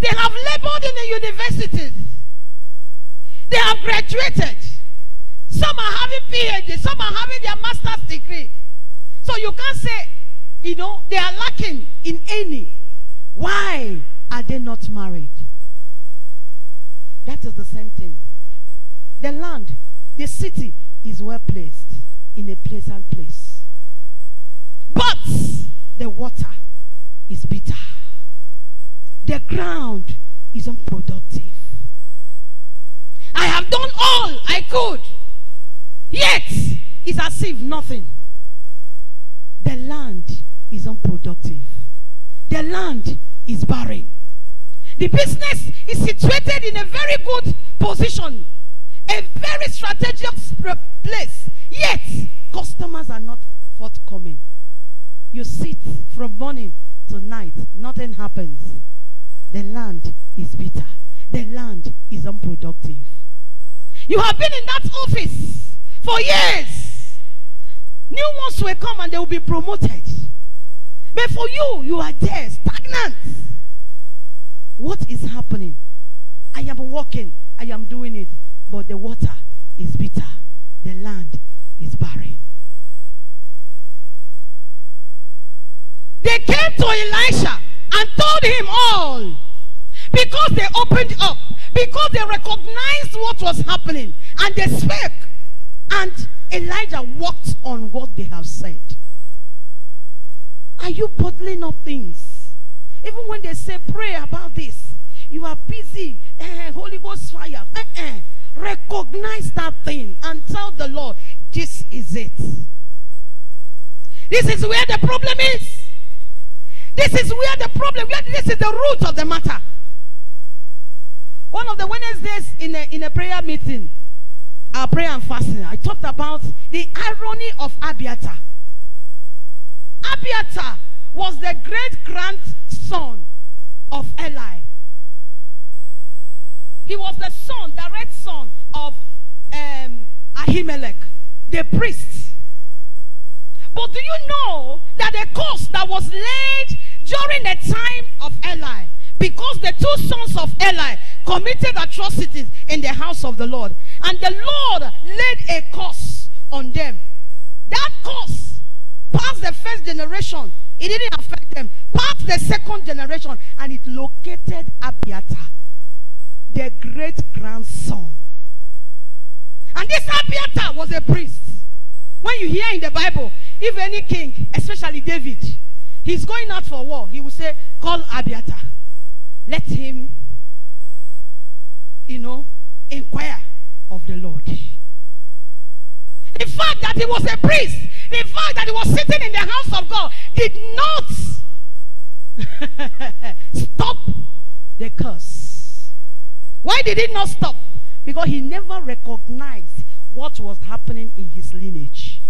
They have labored in the universities. They have graduated. Some are having PhD, some are having their master's degree. So you can't say, you know, they are lacking in any. Why are they not married? That is the same thing. The land, the city is well placed in a pleasant place. But the water is bitter. The ground is unproductive. I have done all I could. Yet, it's as if nothing. The land is unproductive. The land is barren. The business is situated in a very good position, a very strategic place. Yet, customers are not forthcoming. You sit from morning to night, nothing happens. The land is bitter. The land is unproductive. You have been in that office for years. New ones will come and they will be promoted. But for you, you are there, stagnant. What is happening? I am working, I am doing it, but the water is bitter, the land is barren. They came to Elisha and told him all because they opened up, because they recognized what was happening, and they spoke. And Elijah walked on what they have said. Are you bottling up things? Even when they say pray about this, you are busy. Eh, Holy Ghost fire. Eh, eh. Recognize that thing and tell the Lord, this is it. This is where the problem is. This is where the problem, where this is the root of the matter. One of the Wednesdays in a, in a prayer meeting, our prayer and fasting, I talked about the irony of Abiathar. Abiathar was the great grandson of Eli. He was the son, the direct son of um, Ahimelech, the priest. But do you know that the curse that was laid during the time of Eli, because the two sons of Eli committed atrocities in the house of the Lord, and the Lord laid a curse on them. That curse passed the first generation, it didn't affect them, passed the second generation, and it located Abiathar, the great grandson. And this Abiathar was a priest. When you hear in the Bible, if any king, especially David, he's going out for war, he will say, Call Abiathar. Let him, you know, inquire of the Lord. The fact that he was a priest, the fact that he was sitting in the house of God, did not stop the curse. Why did it not stop? Because he never recognized what was happening in his lineage.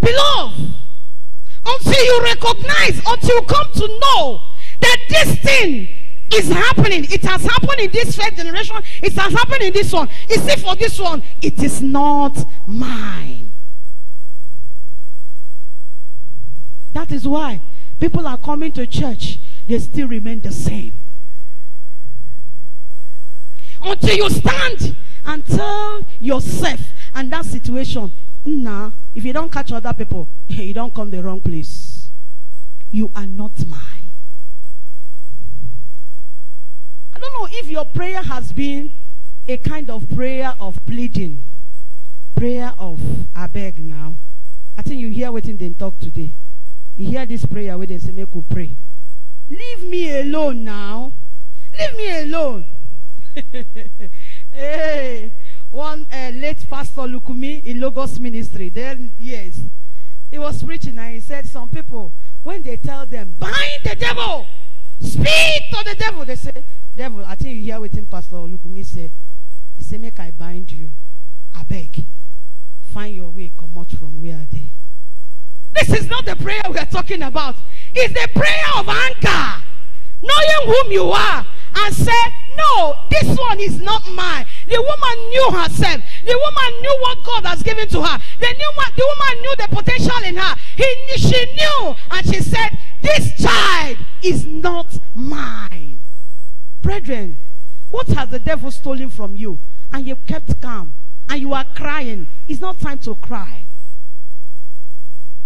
Beloved, until you recognize, until you come to know that this thing is happening, it has happened in this first generation, it has happened in this one. You see, for this one, it is not mine. That is why people are coming to church, they still remain the same. Until you stand and tell yourself and that situation, nah, if you don't catch other people, you don't come the wrong place. You are not mine. I don't know if your prayer has been a kind of prayer of pleading, prayer of I beg now. I think you hear what they talk today. You hear this prayer where they say make we pray. Leave me alone now. Leave me alone. hey, one uh, late pastor Lukumi in Logos Ministry, then yes, he was preaching and he said some people when they tell them bind the devil, speak to the devil, they say devil. I think you hear what him Pastor Lukumi say. He say make I bind you. I beg, find your way, come out from where they. This is not the prayer we are talking about. It's the prayer of anger, knowing whom you are and say, No, this one is not mine. The woman knew herself. The woman knew what God has given to her. The, new the woman knew the potential in her. He, she knew and she said, This child is not mine. Brethren, what has the devil stolen from you? And you kept calm and you are crying. It's not time to cry.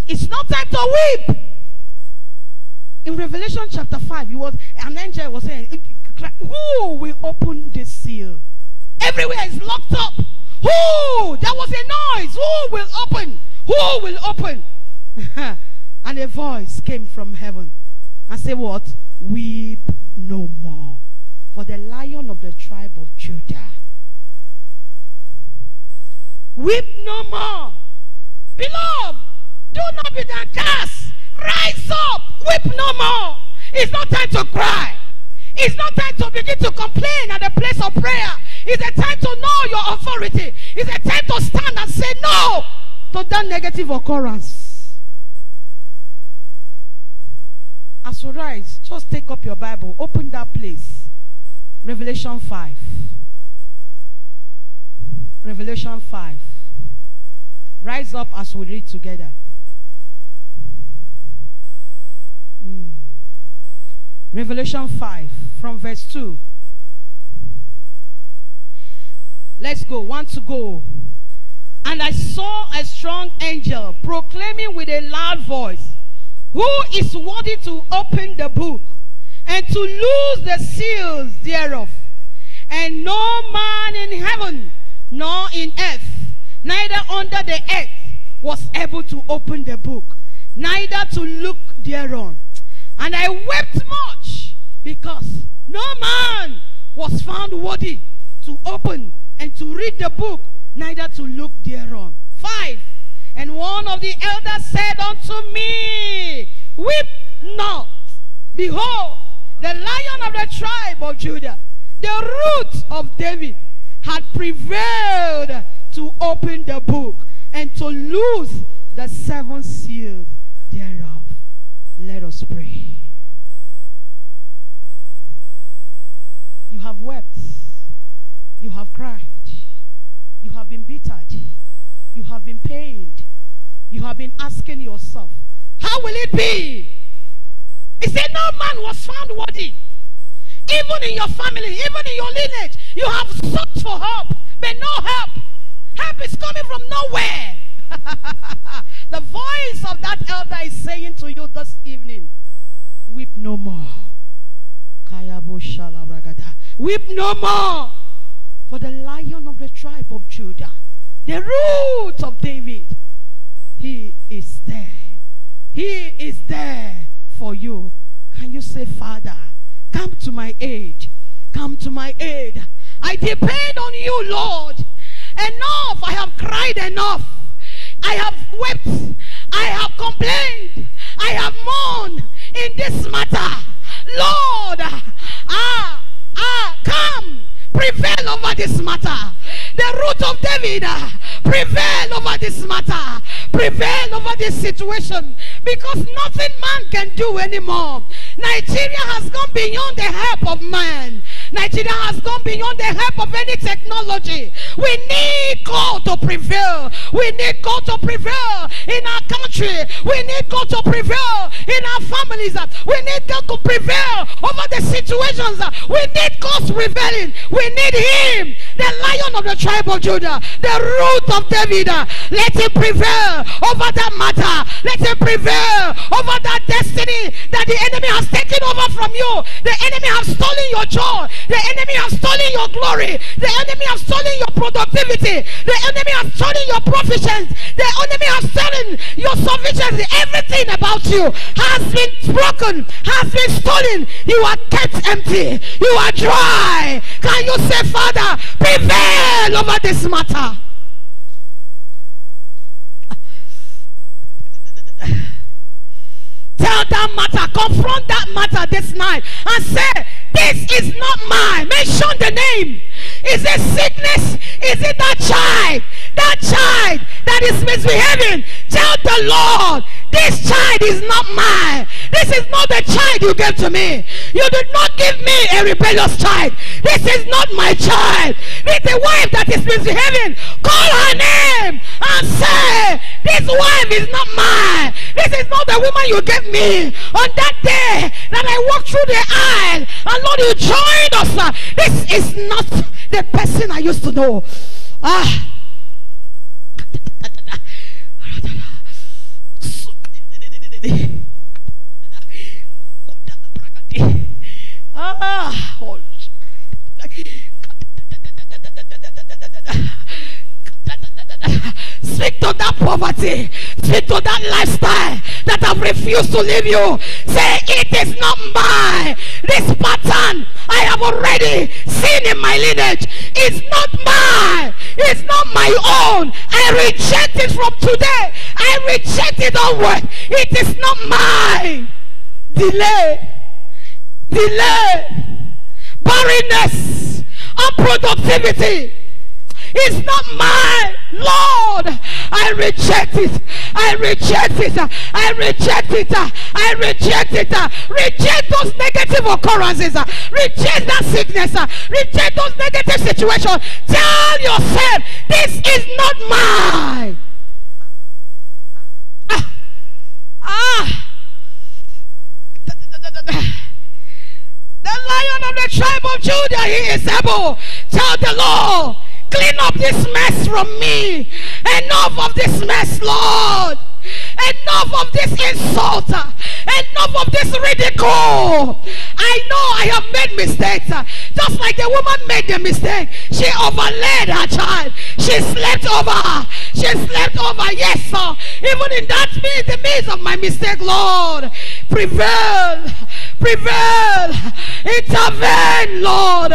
It's not time to weep. In Revelation chapter 5, he was, an angel was saying, Who will open this seal? Everywhere is locked up. Who? There was a noise. Who will open? Who will open? and a voice came from heaven and said, What? Weep no more. For the lion of the tribe of Judah. Weep no more. Beloved, do not be downcast. Weep no more. It's not time to cry. It's not time to begin to complain at the place of prayer. It's a time to know your authority. It's a time to stand and say no to that negative occurrence. As you rise, just take up your Bible, open that place. Revelation 5. Revelation 5. Rise up as we read together. Mm. Revelation 5 from verse 2. Let's go. Want to go. And I saw a strong angel proclaiming with a loud voice, Who is worthy to open the book and to loose the seals thereof? And no man in heaven, nor in earth, neither under the earth, was able to open the book, neither to look thereon. And I wept much because no man was found worthy to open and to read the book, neither to look thereon. Five. And one of the elders said unto me, Weep not. Behold, the lion of the tribe of Judah, the root of David, had prevailed to open the book and to loose the seven seals thereof. Let us pray. You have wept. You have cried. You have been bittered. You have been pained. You have been asking yourself, how will it be? He said, no man was found worthy. Even in your family, even in your lineage, you have sought for help, but no help. Help is coming from nowhere. the voice of that elder is saying to you this evening, weep no more. Weep no more. For the lion of the tribe of Judah, the root of David, he is there. He is there for you. Can you say, Father, come to my aid? Come to my aid. I depend on you, Lord. Enough. I have cried enough. I have wept. I have complained. I have mourned in this matter. Lord, ah, ah, come, prevail over this matter. The root of David, ah, prevail over this matter. Prevail over this situation because nothing man can do anymore. Nigeria has gone beyond the help of man. Nigeria has gone beyond the help of any technology. We need God to prevail. We need God to prevail in our country. We need God to prevail in our families. We need God to prevail over the situations. We need God's prevailing. We need Him, the lion of the tribe of Judah, the root of David. Let Him prevail over that matter. Let Him prevail over that destiny that the enemy has taken over from you. The enemy has stolen your joy. The enemy has stolen your glory. The enemy has stolen your productivity. The enemy has stolen your proficiency. The enemy has stolen your sufficiency. Everything about you has been broken, has been stolen. You are kept empty. You are dry. Can you say, Father, prevail over this matter? Tell that matter, confront that matter this night and say, This is not mine. Mention the name. Is it sickness? Is it that child? That child that is misbehaving? Tell the Lord, this child is not mine. This is not the child you gave to me. You did not give me a rebellious child. This is not my child. This the wife that is misbehaving. Call her name and say, This wife is not mine. This is not the woman you gave me on that day that I walked through the aisle. And Lord, you joined us. This is not the person I used to know. Ah. Ah. Speak to that poverty. Speak to that lifestyle that have refused to leave you. Say, it is not mine. This pattern I have already seen in my lineage. It's not mine. It's not my own. I reject it from today. I reject it onward. It is not mine. Delay. Delay. Barrenness. Unproductivity. It's not mine, Lord. I reject it. I reject it. I reject it. I reject it. Reject those negative occurrences. Reject that sickness. Reject those negative situations. Tell yourself, this is not mine. Ah. ah. The lion of the tribe of Judah, he is able. Tell the Lord. Clean up this mess from me. Enough of this mess, Lord. Enough of this insult. Enough of this ridicule. I know I have made mistakes. Just like the woman made the mistake. She overlaid her child. She slept over. her. She slept over. Yes, sir. Even in that means the midst of my mistake, Lord. Prevail. Prevail. Intervene, Lord.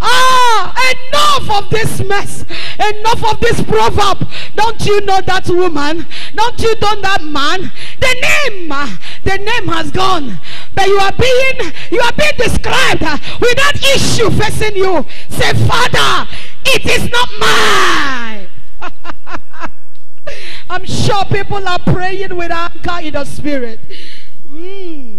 Ah, enough of this mess. Enough of this proverb. Don't you know that woman? Don't you know that man? The name, the name has gone. But you are being, you are being described with that issue facing you. Say, Father, it is not mine. I'm sure people are praying with anger in the spirit. Mm.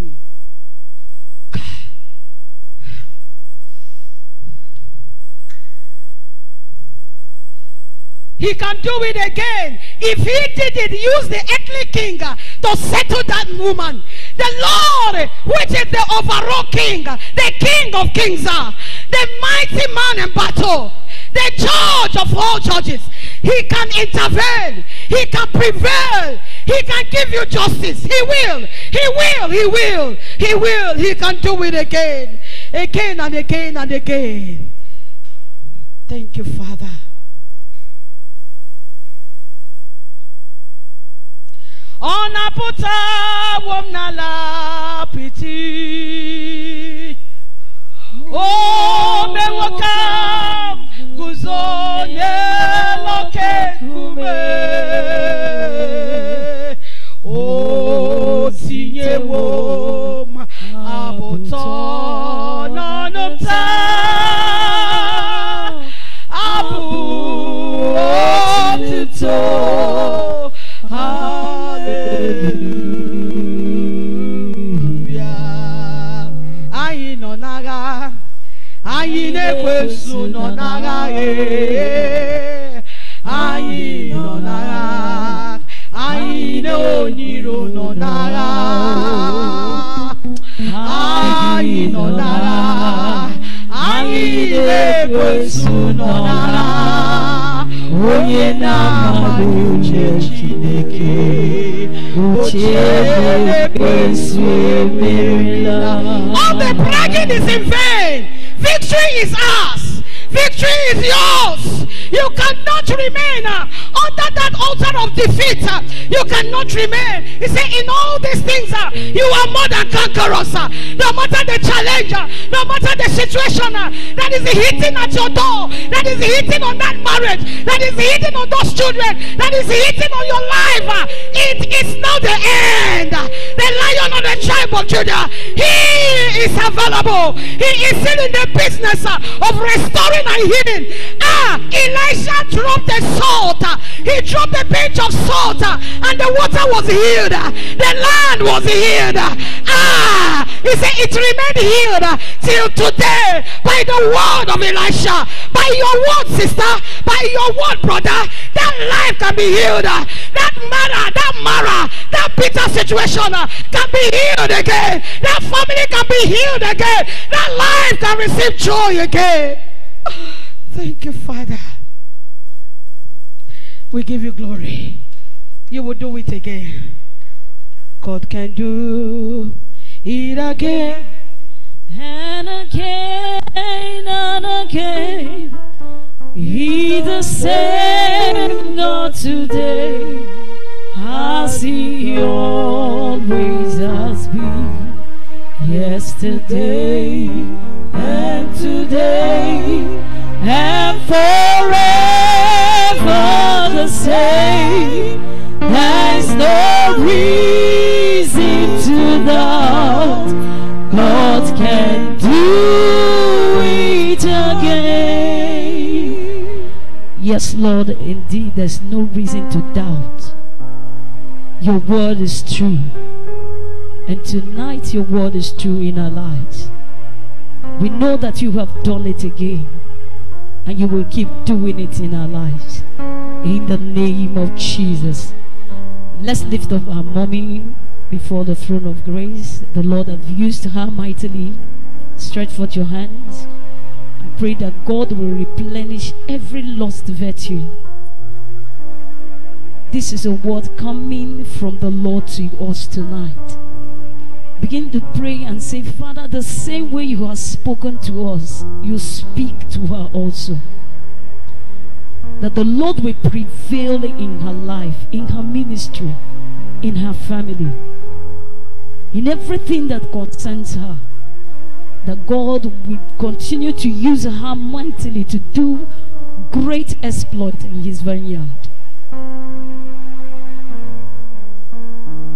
He can do it again. If he did it, use the earthly king to settle that woman. The Lord, which is the overall king, the king of kings, uh, the mighty man in battle, the judge of all judges. He can intervene. He can prevail. He can give you justice. He will. He will. He will. He will. He can do it again. Again and again and again. Thank you, Father. ọ na-apụta wom n'ala apịtị ome nwoke a guzo n'elu oke nkume o tinyewo ma apụta n'ọnụ taa abụ otuto anyị na-ekwesu nọ n'agha anyị nọ n'agha anyị na n'agha anyị nọ n'agha onye na-amaghị uche chineke. Uche na-ekwesu emerela all the bragging is in vain victory is ours. Victory is yours you cannot remain uh, under that altar of defeat. Uh, you cannot remain. He said in all these things uh, you are more than conquerors no matter the challenge no matter the situation that is hitting at your door that is hitting on that marriage that is hitting on those children that is hitting on your life it is not the end. The lion of the tribe of judah he is available. He is still in the business of restoring and healing. Ah elisha dropped the salt. He dropped a pinch of salt and the water was healed. The land was healed. Ah he said it remained healed till today by the word of elisha. By your word sister. By your word brother. That life can be healed. That Marah that Marah that bitter situation can be healed again. That family can be healed again. That life can receive joy again. Thank you father we give you glory. You will do it again. God can do it again And again and again, He the same God today, as He always has been, yesterday and today and forever the same. There's no reason to doubt. God can do it again. Yes, Lord, indeed, there's no reason to doubt. Your word is true. And tonight, your word is true in our lives. We know that you have done it again. And you will keep doing it in our lives. In the name of Jesus. Let's lift up our mommy before the throne of grace. The Lord have used her mightily. Stretch forth your hands and pray that God will replenish every lost virtue. This is a word coming from the Lord to us tonight. Begin to pray and say, Father, the same way you have spoken to us, you speak to her also. That the Lord will prevail in her life, in her ministry, in her family in everything that concerns her. That God will continue to use her mightily to do great exploit in his vineyard.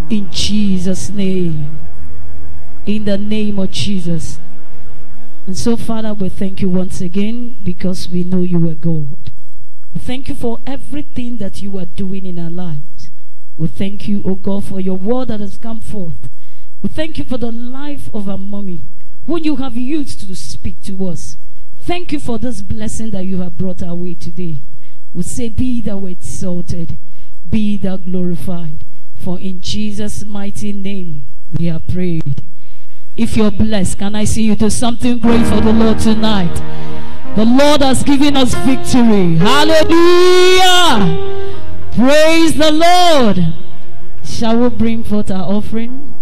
In Jesus' name. In the name of Jesus. And so, Father, we thank you once again because we know you are God. Thank you for everything that you are doing in our lives. We thank you, O God, for your word that has come forth. We thank you for the life of our mommy, who you have used to speak to us. Thank you for this blessing that you have brought our way today. We say, Be thou exalted, be thou glorified. For in Jesus' mighty name we have prayed. If you're blessed, can I see you do something great for the Lord tonight? The Lord has given us victory. Hallelujah! Praise the Lord. Shall we bring forth our offering?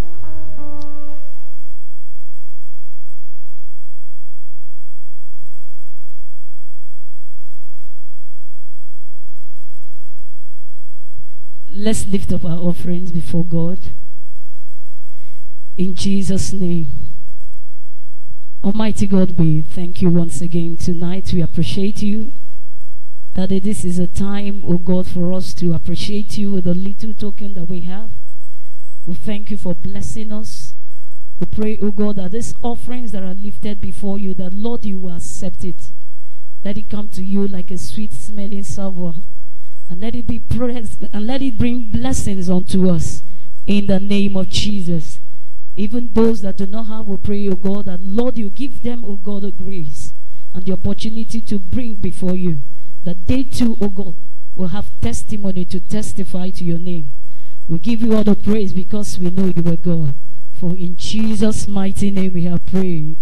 Let's lift up our offerings before God. In Jesus' name. Almighty God, we thank you once again tonight. We appreciate you. That this is a time, oh God, for us to appreciate you with the little token that we have. We thank you for blessing us. We pray, O God, that these offerings that are lifted before you, that Lord, you will accept it. Let it come to you like a sweet smelling savour. And let it be praised and let it bring blessings unto us in the name of Jesus. Even those that do not have, we pray, O God, that Lord, you give them, O God, the grace and the opportunity to bring before you. That they too, O God, will have testimony to testify to your name. We give you all the praise because we know you are God. For in Jesus' mighty name we have prayed.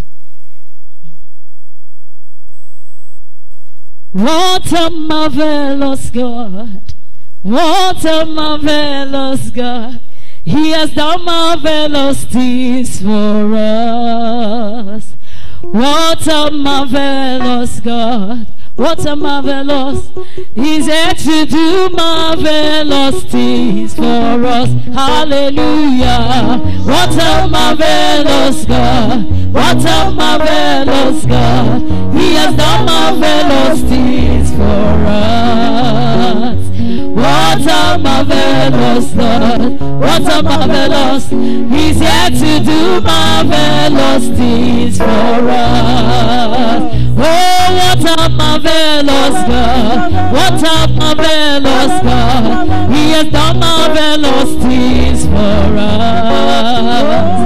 What a marvelous God. What a marvelous God. He has done marvelous things for us. What a marvelous God. What a marvelous. He's here to do marvelous things for us. Hallelujah. What a marvelous God. What a marvelous God. He has done marvelous things for us. What a marvelous God. What a marvelous. He's here to do marvelous things for us. Oh, what a marvelous God. What a marvelous God. He has done marvelous things for us.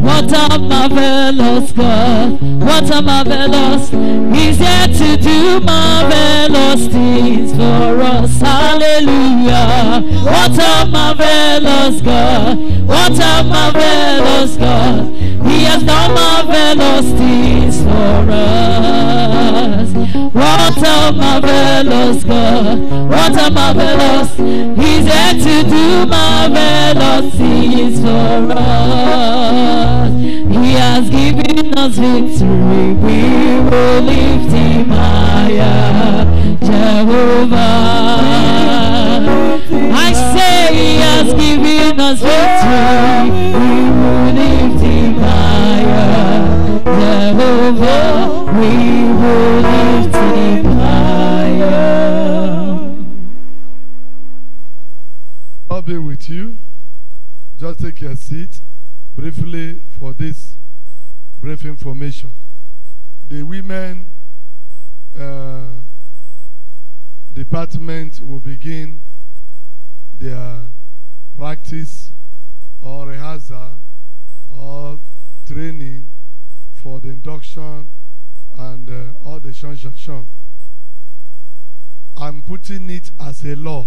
What a marvelous God. What a marvelous. He's here to do marvelous things for us. Hallelujah. What a marvelous God. What a marvelous God. He has done marvelous things for us. What a marvelous God. What a marvelous. He's here to do marvelous things for us. He has given us victory. We will lift him higher. Jehovah. I say he has given us victory. We will lift him higher. Jehovah. We will Just take your seat briefly for this brief information. The women uh, department will begin their practice or rehearsal or training for the induction and uh, all the shun shun shun. I'm putting it as a law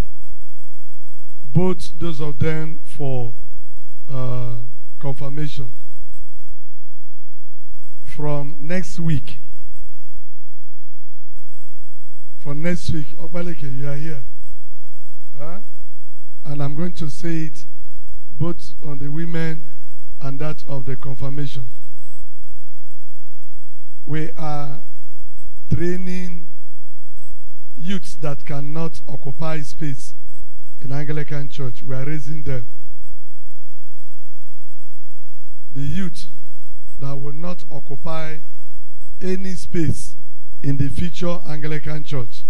both those of them for uh, confirmation from next week. from next week, Opaleke, you are here. Huh? And I'm going to say it both on the women and that of the confirmation. We are training youths that cannot occupy space in Anglican Church. We are raising them. The youth that will not occupy any space in the future Anglican Church.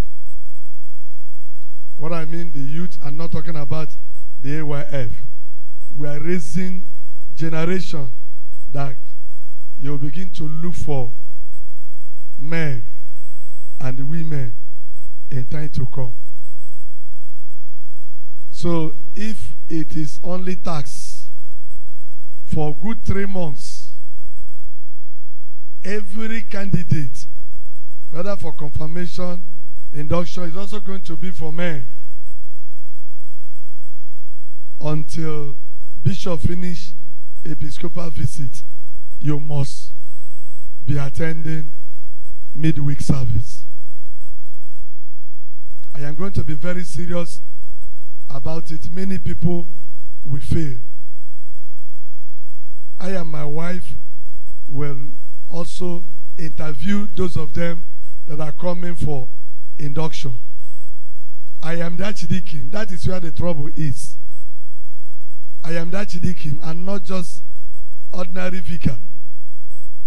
What I mean, the youth, I'm not talking about the AYF. We are raising generation that you'll begin to look for men and women in time to come. So if it is only tax for good three months, every candidate, whether for confirmation, induction, is also going to be for men until bishop finish episcopal visit. You must be attending midweek service. I am going to be very serious about it. Many people will fail. I and my wife will also interview those of them that are coming for induction. I am that Archdeacon. That is where the trouble is. I am that Archdeacon and not just ordinary vicar.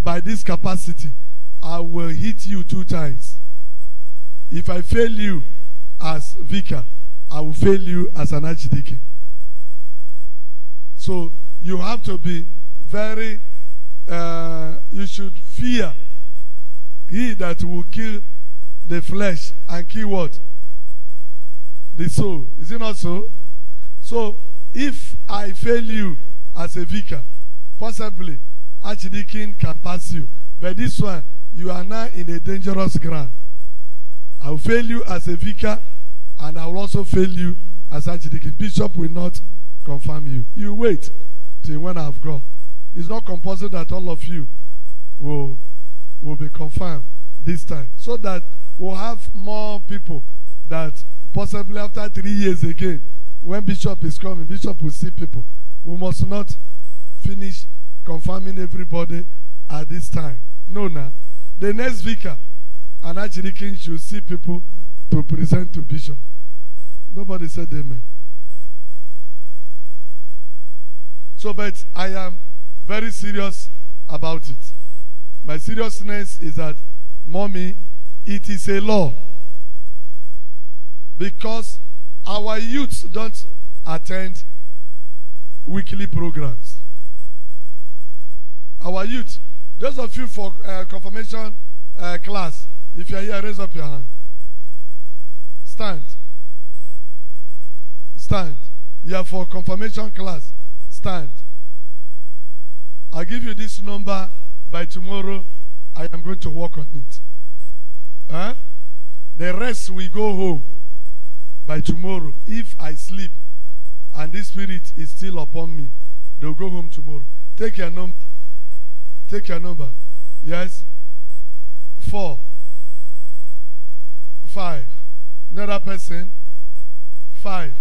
By this capacity, I will hit you two times. If I fail you as vicar, I will fail you as an archdeacon. So you have to be very, uh, you should fear he that will kill the flesh and kill what? The soul. Is it not so? So if I fail you as a vicar, possibly Archdeacon can pass you. But this one, you are now in a dangerous ground. I will fail you as a vicar, and I will also fail you as Archdeacon. Bishop will not confirm you. You wait till when I've gone. It's not compulsory that all of you will, will be confirmed this time. So that we'll have more people that possibly after three years again, when Bishop is coming, Bishop will see people. We must not finish confirming everybody at this time. No, now. The next vicar and Archdeacon should see people to present to Bishop. Nobody said amen. So, but I am very serious about it. My seriousness is that, mommy, it is a law. Because our youths don't attend weekly programs. Our youth, those of you for uh, confirmation uh, class, if you are here, raise up your hand. Stand. Stand. You are for confirmation class. Stand. I'll give you this number by tomorrow. I am going to work on it. Huh? The rest we go home by tomorrow. If I sleep and this spirit is still upon me, they'll go home tomorrow. Take your number. Take your number. Yes? Four. Five. Another person. Five.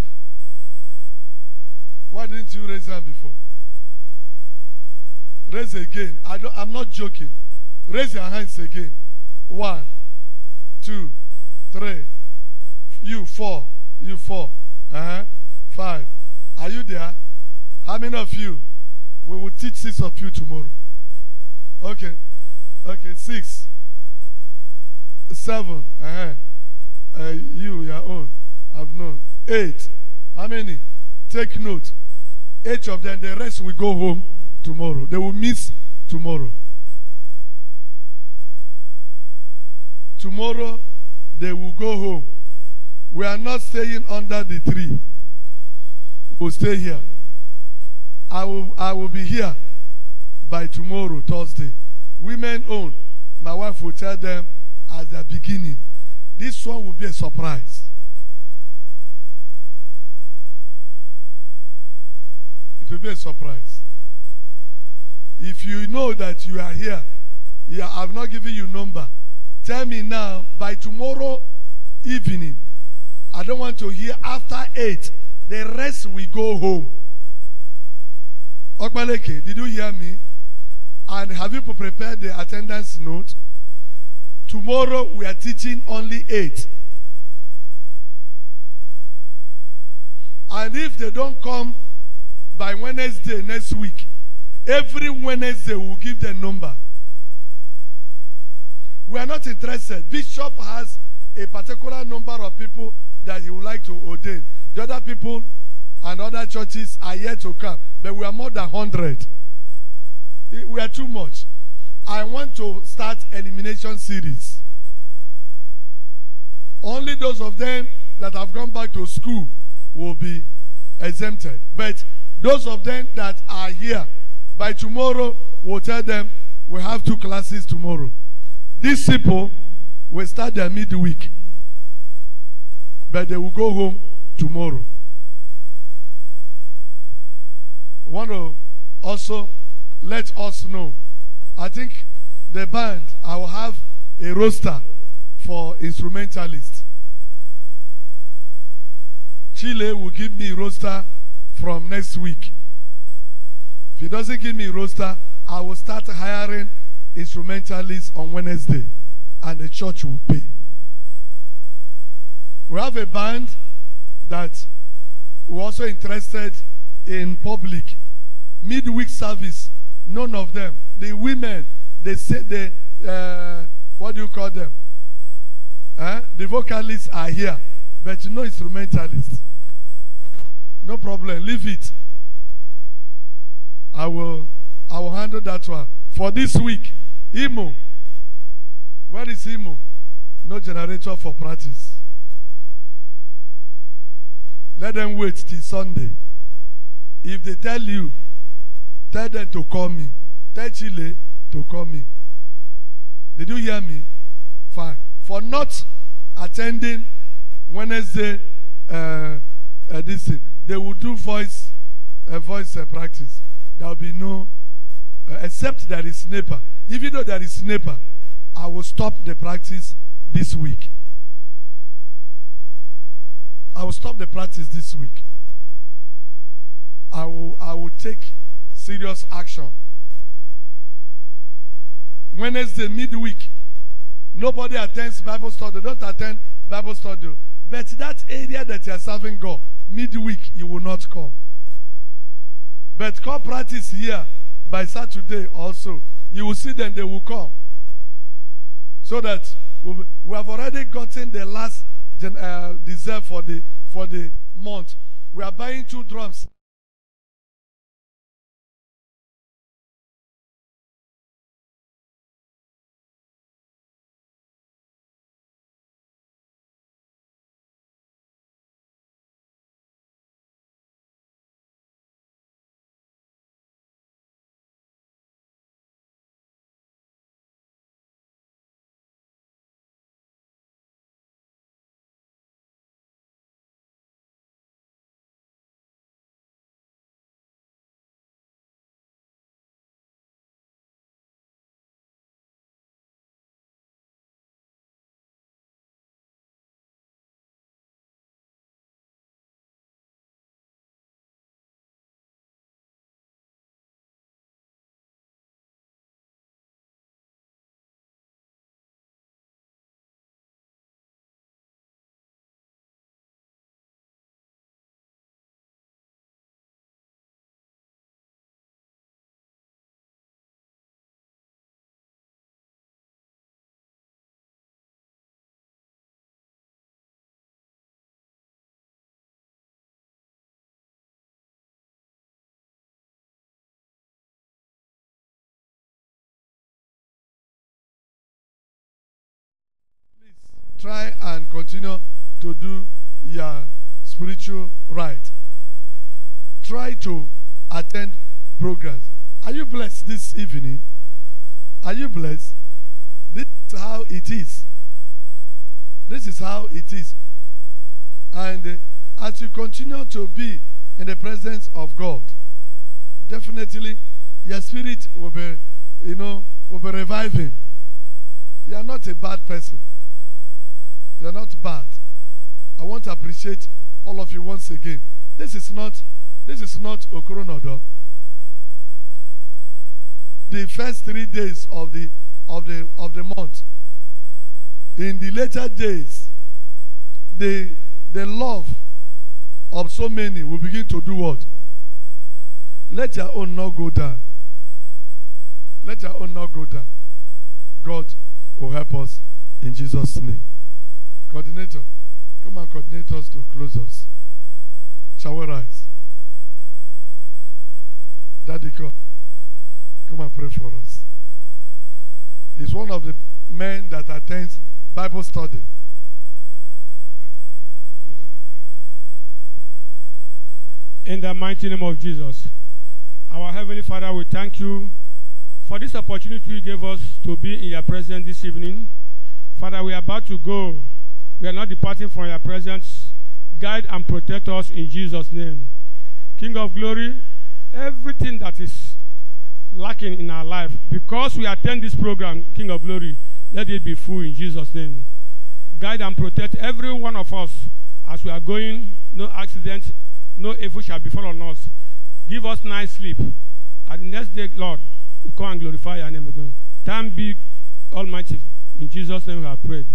Why didn't you raise hand before? Raise again. I don't, I'm not joking. Raise your hands again. One, two, three. You four. You four. Uh-huh. Five. Are you there? How many of you? We will teach six of you tomorrow. Okay. Okay, six. Seven. Uh-huh. Uh, you, your own. I've known. Eight. How many? Take note. Eight of them, the rest will go home tomorrow. They will miss tomorrow. Tomorrow, they will go home. We are not staying under the tree. We'll stay here. I will, I will be here by tomorrow, Thursday. Women own. My wife will tell them as the beginning. This one will be a surprise. It will be a surprise. If you know that you are here, yeah, I've not given you number. Tell me now by tomorrow evening. I don't want to hear after eight. The rest we go home. Okbaleke, did you hear me? And have you prepared the attendance note? Tomorrow we are teaching only eight. And if they don't come by Wednesday next week, every Wednesday we'll give the number. We are not interested. Bishop has a particular number of people that he would like to ordain. The other people and other churches are yet to come, but we are more than 100. We are too much. I want to start elimination series. Only those of them that have gone back to school will be exempted. But those of them that are here, by tomorrow, we'll tell them we have two classes tomorrow. These people will start their midweek, but they will go home tomorrow. I want to also let us know. I think the band, I will have a roster for instrumentalists. Chile will give me roster from next week. If he doesn't give me a roster, I will start hiring instrumentalists on Wednesday and the church will pay. We have a band that we're also interested in public. Midweek service, none of them. The women, they say the uh, what do you call them? Huh? The vocalists are here, but no instrumentalists. No problem, leave it. I will I will handle that one. For this week, Imo. Where is Imo? No generator for practice. Let them wait till Sunday. If they tell you, tell them to call me. Tell Chile to call me. Did you hear me? Fine. For not attending Wednesday, uh, uh, this they will do voice, uh, voice uh, practice. There will be no, uh, except there is sniper. Even though there is sniper, I will stop the practice this week. I will stop the practice this week. I will, I will take serious action. Wednesday midweek, nobody attends Bible study. Don't attend Bible study. But that area that you are serving God, midweek, you will not come. But come practice here by Saturday also. You will see them, they will come. So that we, we have already gotten the last uh, deserve for the for the month. We are buying two drums. Continue to do your spiritual right. Try to attend programs. Are you blessed this evening? Are you blessed? This is how it is. This is how it is. And as you continue to be in the presence of God, definitely your spirit will be, you know, will be reviving. You are not a bad person. You are not bad. I want to appreciate all of you once again. This is not, this is not Okoro-nu-odo. The first three days of the of the of the month. In the later days, the the love of so many will begin to do what? Let your own not go down. Let your own not go down. God will help us in Jesus' name. Coordinator, come and coordinate us to close us. Shall we rise? Daddy, come. Come and pray for us. He's one of the men that attends Bible study. In the mighty name of Jesus, our Heavenly Father, we thank you for this opportunity you gave us to be in your presence this evening. Father, we are about to go. We are not departing from your presence. Guide and protect us in Jesus' name. King of glory, everything that is lacking in our life, because we attend this program, King of glory, let it be full in Jesus' name. Guide and protect every one of us as we are going. No accident, no evil shall befall on us. Give us nice sleep. And the next day, Lord, we come and glorify your name again. Time be almighty. In Jesus' name we have prayed.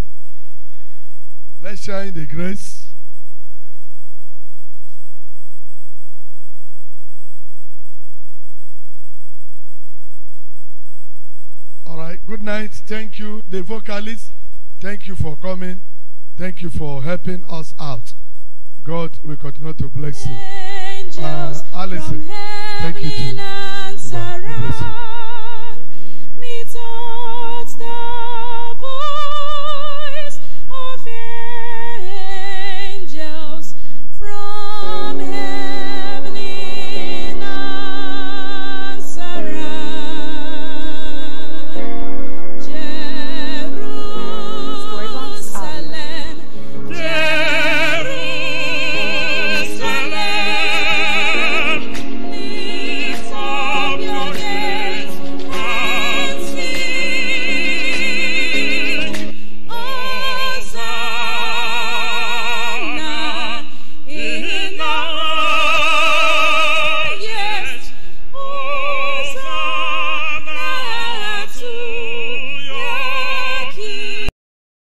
Let's share in the grace. All right. Good night. Thank you, the vocalists. Thank you for coming. Thank you for helping us out. God will continue to bless you. Uh, Alison, thank you too. heaven and Bye. God bless you.